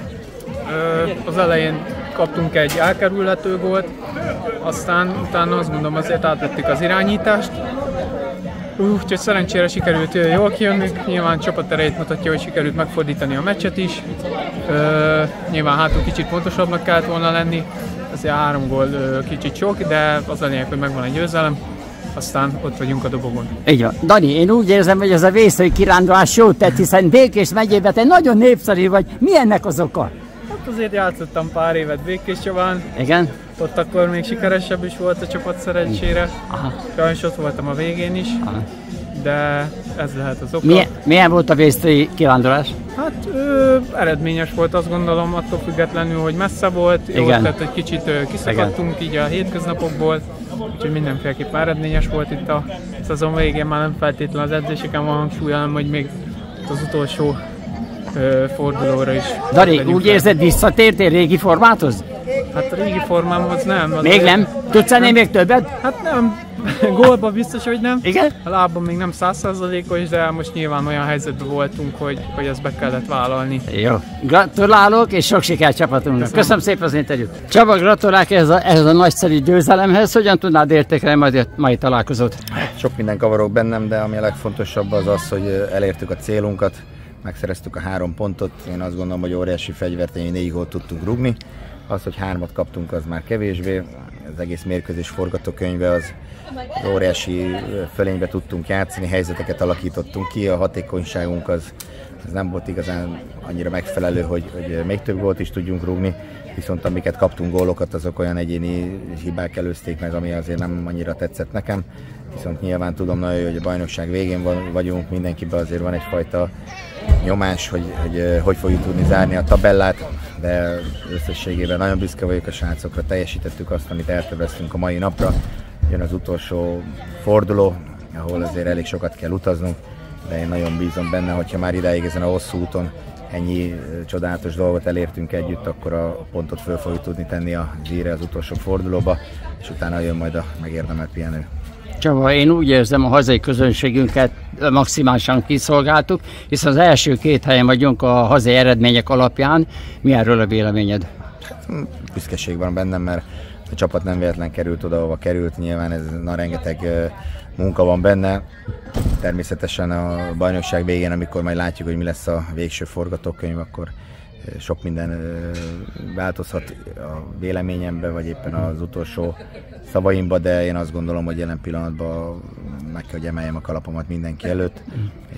Az elején kaptunk egy elkerülhető gólt, aztán utána azt gondolom azért átvettük az irányítást, Úgyhogy szerencsére sikerült jól kijönni, nyilván csapat erejét mutatja, hogy sikerült megfordítani a meccset is. Ö, nyilván hátul kicsit pontosabbnak kellett volna lenni, azért három gól ö, kicsit sok, de az a lényeg, hogy megvan egy győzelem. Aztán ott vagyunk a dobogon. Így van. Dani, én úgy érzem, hogy ez a vészői kirándulás jót tett, hiszen Békés megyében te nagyon népszerű vagy. Mi ennek az oka? Hát azért játszottam pár évet Békés Csabán. Igen? Ott akkor még sikeresebb is volt a csapat szerencsére. Aha. Sajnos ott voltam a végén is. Aha de ez lehet az oka. Milyen, milyen volt a vésztői kirándulás? Hát ö, eredményes volt azt gondolom, attól függetlenül, hogy messze volt, jó, tehát egy kicsit ö, kiszakadtunk Igen. így a hétköznapokból, úgyhogy mindenféleképp eredményes volt itt a szezon végén, már nem feltétlenül az edzéseken van hangsúly, hanem hogy még az utolsó ö, fordulóra is. Dari, úgy fel. érzed, visszatértél régi formáthoz? Hát a régi formámhoz nem. Még nem? Tudsz ennél még többet? Hát nem, Gólba biztos, hogy nem. Igen? A lábban még nem százszerzalékos, de most nyilván olyan helyzetben voltunk, hogy, hogy ezt be kellett vállalni. Jó. Gratulálok, és sok sikert csapatunknak. Köszönöm, Köszönöm szépen az interjút. Csaba, gratulálok ehhez a, ehhez a nagyszerű győzelemhez. Hogyan tudnád értékelni majd a mai találkozót? Sok minden kavarok bennem, de ami a legfontosabb az az, hogy elértük a célunkat, megszereztük a három pontot. Én azt gondolom, hogy óriási fegyvert, én négy gólt tudtunk rugni. Az, hogy hármat kaptunk, az már kevésbé. Az egész mérkőzés forgatókönyve az óriási fölénybe tudtunk játszani, helyzeteket alakítottunk ki, a hatékonyságunk az, az nem volt igazán annyira megfelelő, hogy, hogy még több gólt is tudjunk rúgni, viszont amiket kaptunk gólokat, azok olyan egyéni hibák előzték meg, ami azért nem annyira tetszett nekem. Viszont nyilván tudom nagyon, hogy a bajnokság végén van, vagyunk, mindenkiben azért van egyfajta nyomás, hogy, hogy hogy fogjuk tudni zárni a tabellát, de összességében nagyon büszke vagyok a srácokra, teljesítettük azt, amit elterveztünk a mai napra, jön az utolsó forduló, ahol azért elég sokat kell utaznunk, de én nagyon bízom benne, hogyha már idáig ezen a hosszú úton ennyi csodálatos dolgot elértünk együtt, akkor a pontot föl fogjuk tudni tenni a zsíre az utolsó fordulóba, és utána jön majd a megérdemelt pihenő. Csaba, én úgy érzem, a hazai közönségünket maximálisan kiszolgáltuk, hiszen az első két helyen vagyunk a hazai eredmények alapján. Mi erről a véleményed? Hát, büszkeség van bennem, mert a csapat nem véletlen került oda, ahova került, nyilván ez na, rengeteg munka van benne. Természetesen a bajnokság végén, amikor majd látjuk, hogy mi lesz a végső forgatókönyv, akkor sok minden változhat a véleményembe, vagy éppen az utolsó szavaimba, de én azt gondolom, hogy jelen pillanatban meg kell, hogy emeljem a kalapomat mindenki előtt,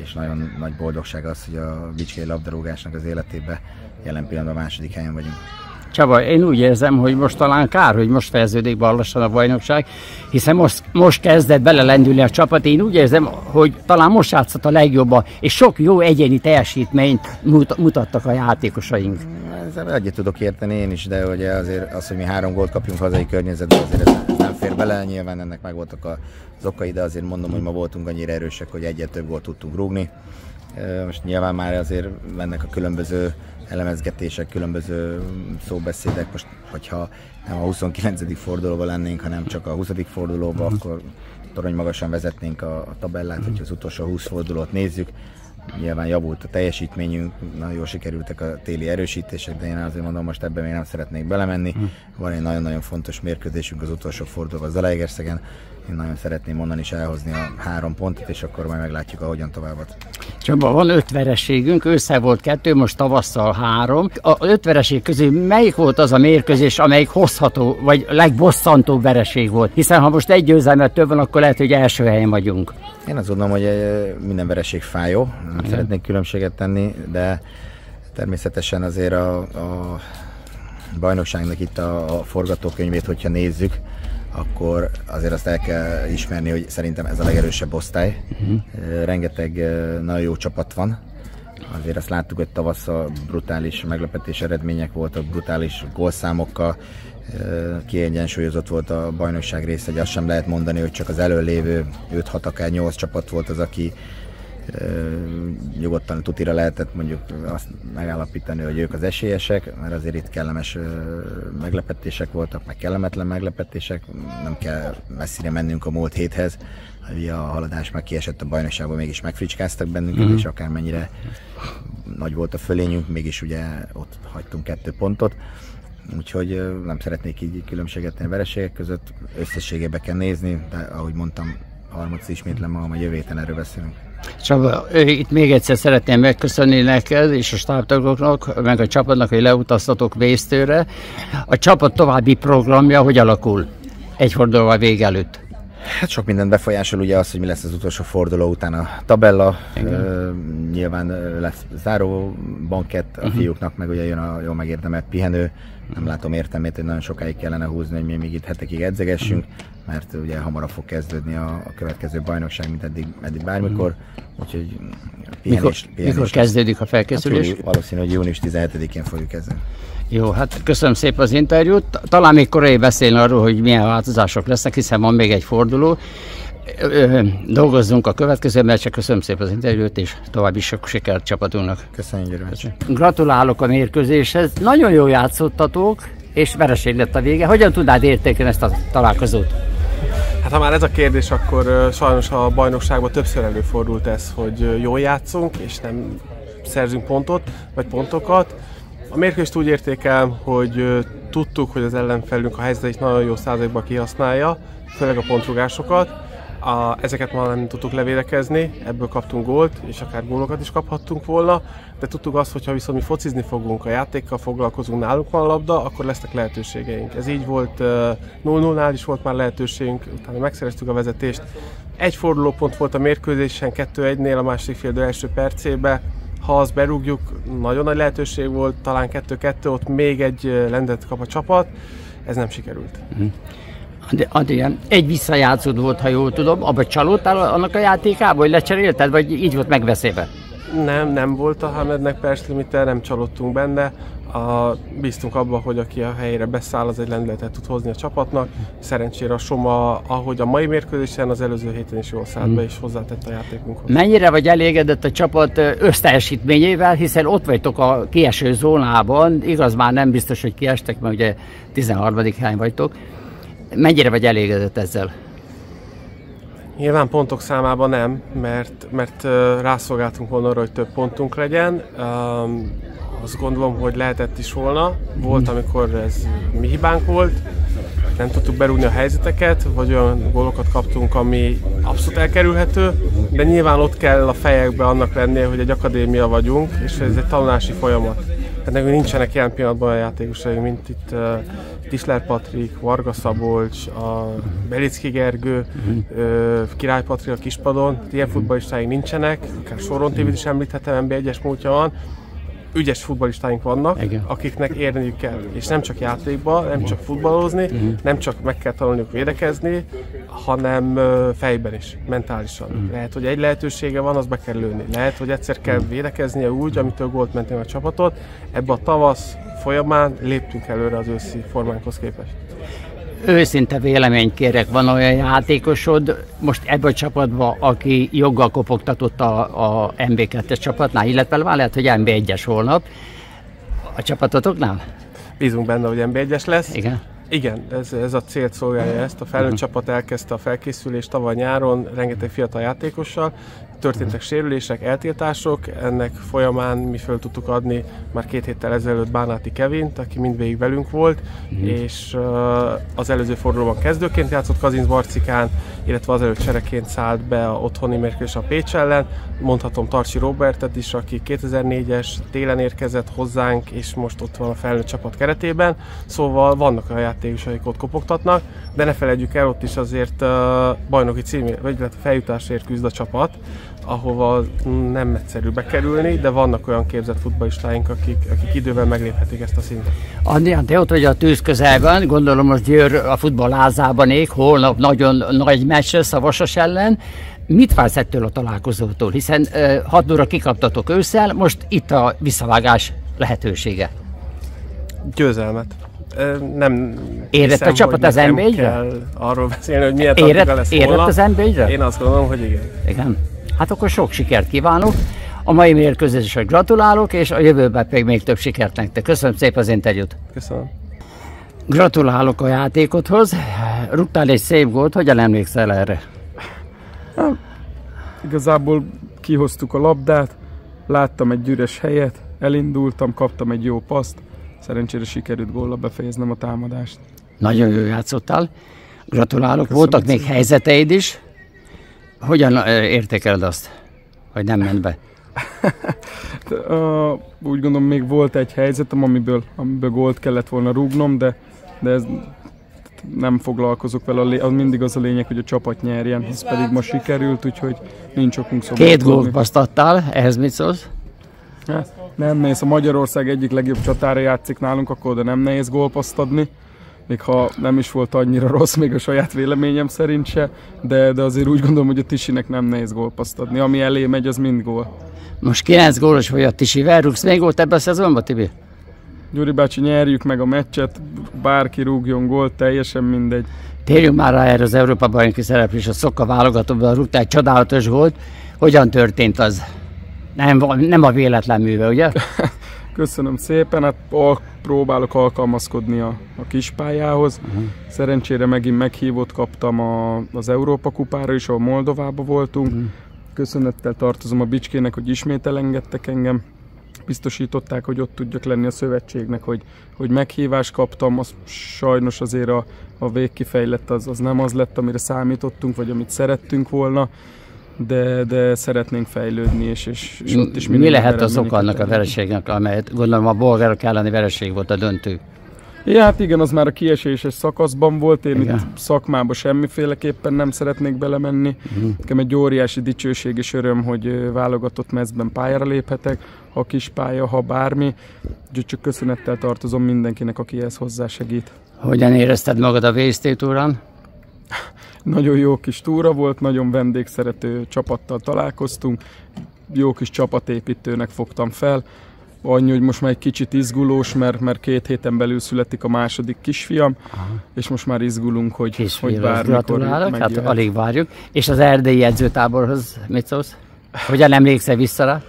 és nagyon nagy boldogság az, hogy a Bicskei labdarúgásnak az életében jelen pillanatban a második helyen vagyunk. Csaba, én úgy érzem, hogy most talán kár, hogy most fejeződik be lassan a bajnokság, hiszen most, most kezdett belelendülni a csapat. Én úgy érzem, hogy talán most játszott a legjobban, és sok jó egyéni teljesítményt mutattak a játékosaink. Ezzel egyet tudok érteni én is, de ugye azért az, hogy mi három gólt kapjunk hazai környezetben, azért ez nem fér bele. Nyilván ennek meg voltak az okai, de azért mondom, hogy ma voltunk annyira erősek, hogy egyet több gólt tudtunk rúgni. Most nyilván már azért mennek a különböző elemezgetések, különböző szóbeszédek. Most, hogyha nem a 29. fordulóban lennénk, hanem csak a 20. fordulóban, uh-huh. akkor torony magasan vezetnénk a, a tabellát, hogyha az utolsó 20 fordulót nézzük. Nyilván javult a teljesítményünk, nagyon jól sikerültek a téli erősítések, de én azért mondom, most ebben még nem szeretnék belemenni. Uh-huh. Van egy nagyon-nagyon fontos mérkőzésünk az utolsó fordulóban az Zalaegerszegen, én nagyon szeretném onnan is elhozni a három pontot, és akkor majd meglátjuk, ahogyan tovább. Csaba, van öt vereségünk, ősszel volt kettő, most tavasszal három. A öt vereség közül melyik volt az a mérkőzés, amelyik hozható, vagy legbosszantóbb vereség volt? Hiszen ha most egy győzelmet több van, akkor lehet, hogy első helyen vagyunk. Én azt gondolom, hogy eh, minden vereség fájó, nem Igen. szeretnék különbséget tenni, de természetesen azért a, a bajnokságnak itt a, a forgatókönyvét, hogyha nézzük, akkor azért azt el kell ismerni, hogy szerintem ez a legerősebb osztály. Uh-huh. Rengeteg nagyon jó csapat van. Azért azt láttuk, hogy tavasszal brutális meglepetés eredmények voltak, brutális gólszámokkal, kiegyensúlyozott volt a bajnokság része, hogy azt sem lehet mondani, hogy csak az előlévő 5-6, akár 8 csapat volt az, aki nyugodtan tutira lehetett mondjuk azt megállapítani, hogy ők az esélyesek, mert azért itt kellemes meglepetések voltak, meg kellemetlen meglepetések, nem kell messzire mennünk a múlt héthez, hogy a haladás meg kiesett a bajnokságban, mégis megfricskáztak bennünket, mm-hmm. és akármennyire nagy volt a fölényünk, mégis ugye ott hagytunk kettő pontot. Úgyhogy nem szeretnék így különbséget tenni a vereségek között, összességében kell nézni, de ahogy mondtam, harmadszor ismétlem, a jövő héten erről beszélünk. Csaba, itt még egyszer szeretném megköszönni neked és a stábtagoknak, meg a csapatnak, hogy leutaztatok Vésztőre. A csapat további programja hogy alakul egy fordulóval vége előtt? Hát sok mindent befolyásol ugye az, hogy mi lesz az utolsó forduló után a tabella. Uh, nyilván lesz záró bankett a uh-huh. fiúknak, meg ugye jön a jó megérdemelt pihenő. Nem látom értelmét, hogy nagyon sokáig kellene húzni, hogy mi még itt hetekig edzegessünk, mert ugye hamarabb fog kezdődni a, a következő bajnokság, mint eddig, eddig bármikor. Úgyhogy pihenés, mikor, pihenés mikor kezdődik a felkészülés? Hát, valószínű, hogy június 17-én fogjuk kezdeni. Jó, hát köszönöm szépen az interjút. Talán még korai beszélni arról, hogy milyen változások lesznek, hiszen van még egy forduló. Dolgozzunk a következő meccse. Köszönöm szépen az interjút, és további sok sikert csapatunknak. Köszönjük, Gratulálok a mérkőzéshez. Nagyon jól játszottatok, és vereség lett a vége. Hogyan tudnád értékelni ezt a találkozót? Hát ha már ez a kérdés, akkor sajnos a bajnokságban többször előfordult ez, hogy jól játszunk, és nem szerzünk pontot, vagy pontokat. A mérkőzést úgy értékelem, hogy tudtuk, hogy az ellenfelünk a helyzeteit nagyon jó százalékban kihasználja, főleg a pontrugásokat. A, ezeket már nem tudtuk levédekezni, ebből kaptunk gólt, és akár gólokat is kaphattunk volna, de tudtuk azt, hogy ha viszont mi focizni fogunk, a játékkal foglalkozunk, nálunk van labda, akkor lesznek lehetőségeink. Ez így volt, 0-0-nál is volt már lehetőségünk, utána megszereztük a vezetést. Egy fordulópont volt a mérkőzésen, 2-1-nél a másik fél első percébe, ha azt berúgjuk, nagyon nagy lehetőség volt, talán 2-2, ott még egy lendet kap a csapat, ez nem sikerült. Uh-huh. Adrián, egy visszajátszód volt, ha jól tudom, abban csalódtál annak a játékába, hogy lecserélted, vagy így volt megveszéve? Nem, nem volt a Hamednek perc limiter, nem csalódtunk benne a, bíztunk abba, hogy aki a helyére beszáll, az egy lendületet tud hozni a csapatnak. Szerencsére a Soma, ahogy a mai mérkőzésen, az előző héten is jól szállt be, és hozzátett a játékunkhoz. Mennyire vagy elégedett a csapat összteljesítményével, hiszen ott vagytok a kieső zónában, igaz már nem biztos, hogy kiestek, mert ugye 13. helyen vagytok. Mennyire vagy elégedett ezzel? Nyilván pontok számában nem, mert, mert rászolgáltunk volna arra, hogy több pontunk legyen. Um, azt gondolom, hogy lehetett is volna. Volt, amikor ez mi hibánk volt, nem tudtuk berúgni a helyzeteket, vagy olyan gólokat kaptunk, ami abszolút elkerülhető, de nyilván ott kell a fejekbe annak lennie, hogy egy akadémia vagyunk, és ez egy tanulási folyamat. Hát nekünk nincsenek ilyen pillanatban olyan játékosaink, mint itt uh, Tisler Patrik, Varga Szabolcs, a Belicki Gergő, uh, Király Patrik a kispadon. Ilyen futballistáink nincsenek, akár Soron TV-t is említhetem, NB1-es múltja van, ügyes futbalistáink vannak, Igen. akiknek érniük kell. És nem csak játékba, nem csak futballozni, uh-huh. nem csak meg kell tanulniuk védekezni, hanem fejben is, mentálisan. Uh-huh. Lehet, hogy egy lehetősége van, az be kell lőni. Lehet, hogy egyszer kell védekeznie úgy, amitől gólt menteni a csapatot. Ebbe a tavasz folyamán léptünk előre az őszi formánkhoz képest őszinte véleményt kérek, van olyan játékosod most ebből a csapatban, aki joggal kopogtatott a, a MB2-es csapatnál, illetve lehet, hogy MB1-es holnap a csapatotoknál? Bízunk benne, hogy MB1-es lesz. Igen. Igen, ez, ez a célt szolgálja ezt. A felnőtt uh-huh. csapat elkezdte a felkészülést tavaly nyáron, rengeteg fiatal játékossal, történtek sérülések, eltiltások, ennek folyamán mi föl tudtuk adni már két héttel ezelőtt Bánáti Kevint, aki mindvégig velünk volt, mm. és az előző fordulóban kezdőként játszott Kazinc Barcikán, illetve az előtt csereként szállt be a otthoni mérkőzés a Pécs ellen. Mondhatom Tarcsi Robertet is, aki 2004-es télen érkezett hozzánk, és most ott van a felnőtt csapat keretében. Szóval vannak a játékosok, akik ott kopogtatnak, de ne felejtjük el, ott is azért bajnoki címé, vagy feljutásért küzd a csapat, ahova nem egyszerű bekerülni, de vannak olyan képzett futballistáink, akik, akik idővel megléphetik ezt a szintet. Andi, te ott vagy a tűz közelben, gondolom most Győr a futball ég, holnap nagyon nagy meccs lesz a Vasas ellen. Mit vársz ettől a találkozótól? Hiszen uh, 6 óra kikaptatok ősszel, most itt a visszavágás lehetősége. Győzelmet nem Érett hiszem, a csapat az nb arról beszélni, hogy milyen érett, lesz érett holnap. az nb Én azt gondolom, hogy igen. Igen. Hát akkor sok sikert kívánok. A mai mérkőzésre gratulálok, és a jövőben pedig még több sikert nektek. Köszönöm szépen az interjút. Köszönöm. Gratulálok a játékodhoz. Rúgtál egy szép gólt, hogyan emlékszel erre? Hát, igazából kihoztuk a labdát, láttam egy üres helyet, elindultam, kaptam egy jó paszt, szerencsére sikerült gólla befejeznem a támadást. Nagyon jó játszottál. Gratulálok. Köszönöm Voltak még helyzeteid is. Hogyan értékeled azt, hogy nem ment be? uh, úgy gondolom, még volt egy helyzetem, amiből, amiből gólt kellett volna rúgnom, de, de ez nem foglalkozok vele, az mindig az a lényeg, hogy a csapat nyerjen, ez pedig ma sikerült, úgyhogy nincs okunk szobálkozni. Két gólt basztattál, ehhez mit szólsz? Hát, nem nehéz, a Magyarország egyik legjobb csatára játszik nálunk, akkor de nem nehéz gólpaszt adni még ha nem is volt annyira rossz, még a saját véleményem szerint se, de, de azért úgy gondolom, hogy a Tisinek nem nehéz gólpaszt adni. Ami elé megy, az mind gól. Most 9 gólos vagy a Tisi, rúgsz még gólt ebben a szezonban, Tibi? Gyuri bácsi, nyerjük meg a meccset, bárki rúgjon gólt, teljesen mindegy. Térjünk már rá erre az Európa bajnoki szereplés, a Szokka válogatóban rúgtál csodálatos gólt. Hogyan történt az? Nem, nem a véletlen műve, ugye? Köszönöm szépen, hát próbálok alkalmazkodni a, a kispályához. Uh-huh. Szerencsére megint meghívót kaptam a, az Európa kupára is, ahol Moldovába voltunk. Uh-huh. Köszönettel tartozom a Bicskének, hogy ismét elengedtek engem. Biztosították, hogy ott tudjak lenni a szövetségnek, hogy, hogy meghívást kaptam. Az sajnos azért a, a végkifejlett az, az nem az lett, amire számítottunk, vagy amit szerettünk volna de, de szeretnénk fejlődni, és, és, és ott is Mi lehet az oka annak a vereségnek, amelyet gondolom a bolgárok elleni vereség volt a döntő? Ja, hát igen, az már a kieséses szakaszban volt, én igen. itt szakmába semmiféleképpen nem szeretnék belemenni. Uh-huh. Nekem egy óriási dicsőség és öröm, hogy válogatott mezben pályára léphetek, ha kis pálya, ha bármi. Úgyhogy csak köszönettel tartozom mindenkinek, aki ehhez hozzásegít. Hogyan érezted magad a vésztétúrán? Nagyon jó kis túra volt, nagyon vendégszerető csapattal találkoztunk, jó kis csapatépítőnek fogtam fel. Annyi, hogy most már egy kicsit izgulós, mert, mert két héten belül születik a második kisfiam, Aha. és most már izgulunk, hogy, Kisfiam, hogy bármikor hát alig várjuk. És az erdélyi edzőtáborhoz mit szólsz? Hogyan emlékszel vissza rá?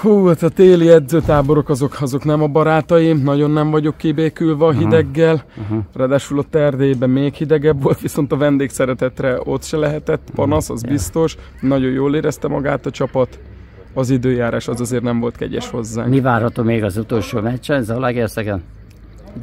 Hú, hát a téli edzőtáborok azok, azok nem a barátaim, nagyon nem vagyok kibékülve a hideggel, uh-huh. uh-huh. ráadásul ott Erdélyben még hidegebb volt, viszont a vendégszeretetre ott se lehetett panasz, az biztos, nagyon jól érezte magát a csapat, az időjárás az azért nem volt kegyes hozzá. Mi várható még az utolsó meccsen Zalaegerszegen?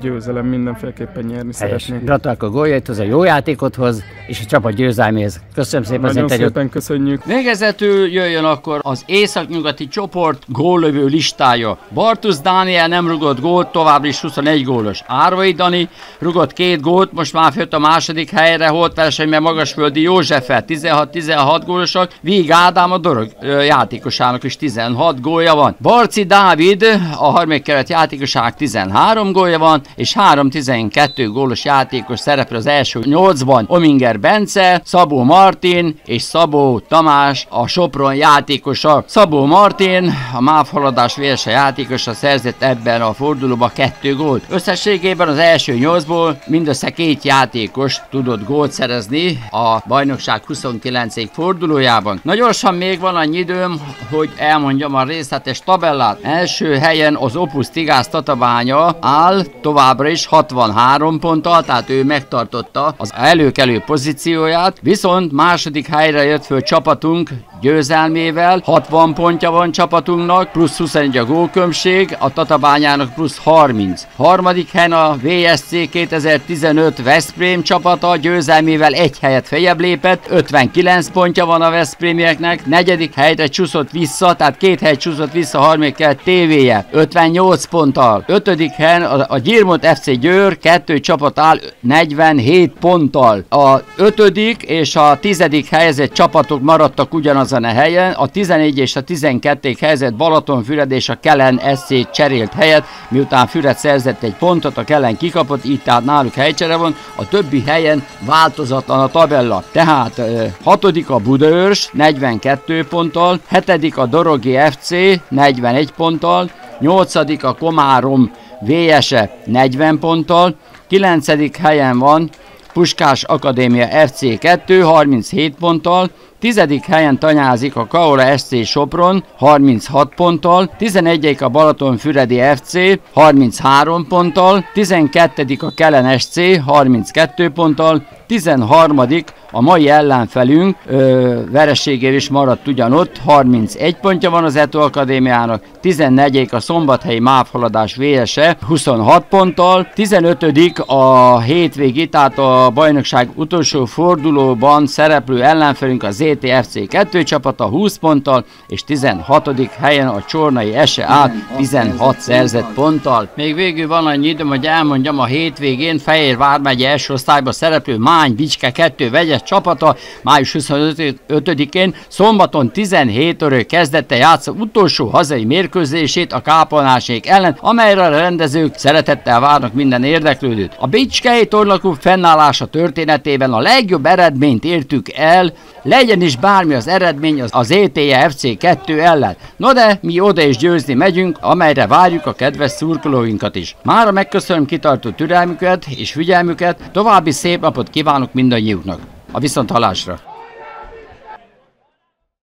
Győzelem mindenféleképpen nyerni Helyes. szeretnénk. Gratulálok a góljait, a jó játékothoz és a csapat győzelméhez. Köszönöm szépen. Nagyon szépen köszönjük. Végezetül jöjjön akkor az északnyugati csoport góllövő listája. Bartusz Dániel nem rugott gólt, továbbra is 21 gólos. Árvai Dani rugott két gólt, most már főtt a második helyre, holt versenyben Magasföldi Józsefet, 16-16 gólosak, Víg Ádám a dorog játékosának is 16 gólja van. Barci Dávid, a harmadik keret játékosának 13 gólja van, és 3-12 gólos játékos szerepel az első 8-ban Ominger Bence, Szabó Martin és Szabó Tamás a Sopron játékosa. Szabó Martin, a MÁV haladás vérse játékosa szerzett ebben a fordulóban 2 gólt. Összességében az első 8-ból mindössze két játékos tudott gólt szerezni a bajnokság 29. fordulójában. Na gyorsan még van annyi időm, hogy elmondjam a részletes tabellát. Első helyen az Opus Tigász Tatabánya áll, továbbra is 63 ponttal, tehát ő megtartotta az előkelő pozícióját, viszont második helyre jött föl csapatunk győzelmével, 60 pontja van csapatunknak, plusz 21 a gólkömség, a Tatabányának plusz 30. Harmadik helyen a VSC 2015 Veszprém csapata győzelmével egy helyet fejebb lépett, 59 pontja van a Veszprémieknek, negyedik helyre csúszott vissza, tehát két hely csúszott vissza, harmadik kell tévéje, 58 ponttal. Ötödik helyen a, a Gyirmont FC Győr, kettő csapat áll 47 ponttal. A ötödik és a tizedik helyezett csapatok maradtak ugyanaz a helyen, a 11 és a 12. helyzet Balatonfüred és a Kellen SC cserélt helyet, miután Füred szerzett egy pontot, a Kellen kikapott, így tehát náluk helycsere van, a többi helyen változatlan a tabella. Tehát hatodik a Budaörs 42 ponttal, hetedik a Dorogi FC 41 ponttal, nyolcadik a Komárom VSE 40 ponttal, 9. helyen van Puskás Akadémia FC2 37 ponttal, Tizedik helyen tanyázik a Kaola SC Sopron 36 ponttal, 11. a Balatonfüredi FC 33 ponttal, 12. a Kelen SC 32 ponttal, 13. A mai ellenfelünk ö, vereségével is maradt ugyanott, 31 pontja van az Eto Akadémiának, 14 a szombathelyi mávhaladás VSE 26 ponttal, 15 a hétvégi, tehát a bajnokság utolsó fordulóban szereplő ellenfelünk a ZTFC 2 csapata 20 ponttal, és 16. helyen a Csornai SEA 16 szerzett ponttal. Még végül van annyi időm, hogy elmondjam a hétvégén Fehér vármegye első osztályban szereplő Mány Bicske 2 vegyes csapata május 25-én szombaton 17 óra kezdette játszó utolsó hazai mérkőzését a kápolnásék ellen, amelyre a rendezők szeretettel várnak minden érdeklődőt. A Bicskei Tornaklub fennállása történetében a legjobb eredményt értük el, legyen bármi az eredmény az, az ETE FC 2 ellen. No de mi oda is győzni megyünk, amelyre várjuk a kedves szurkolóinkat is. Mára megköszönöm kitartó türelmüket és figyelmüket, további szép napot kívánok mindannyiuknak. A viszont halásra!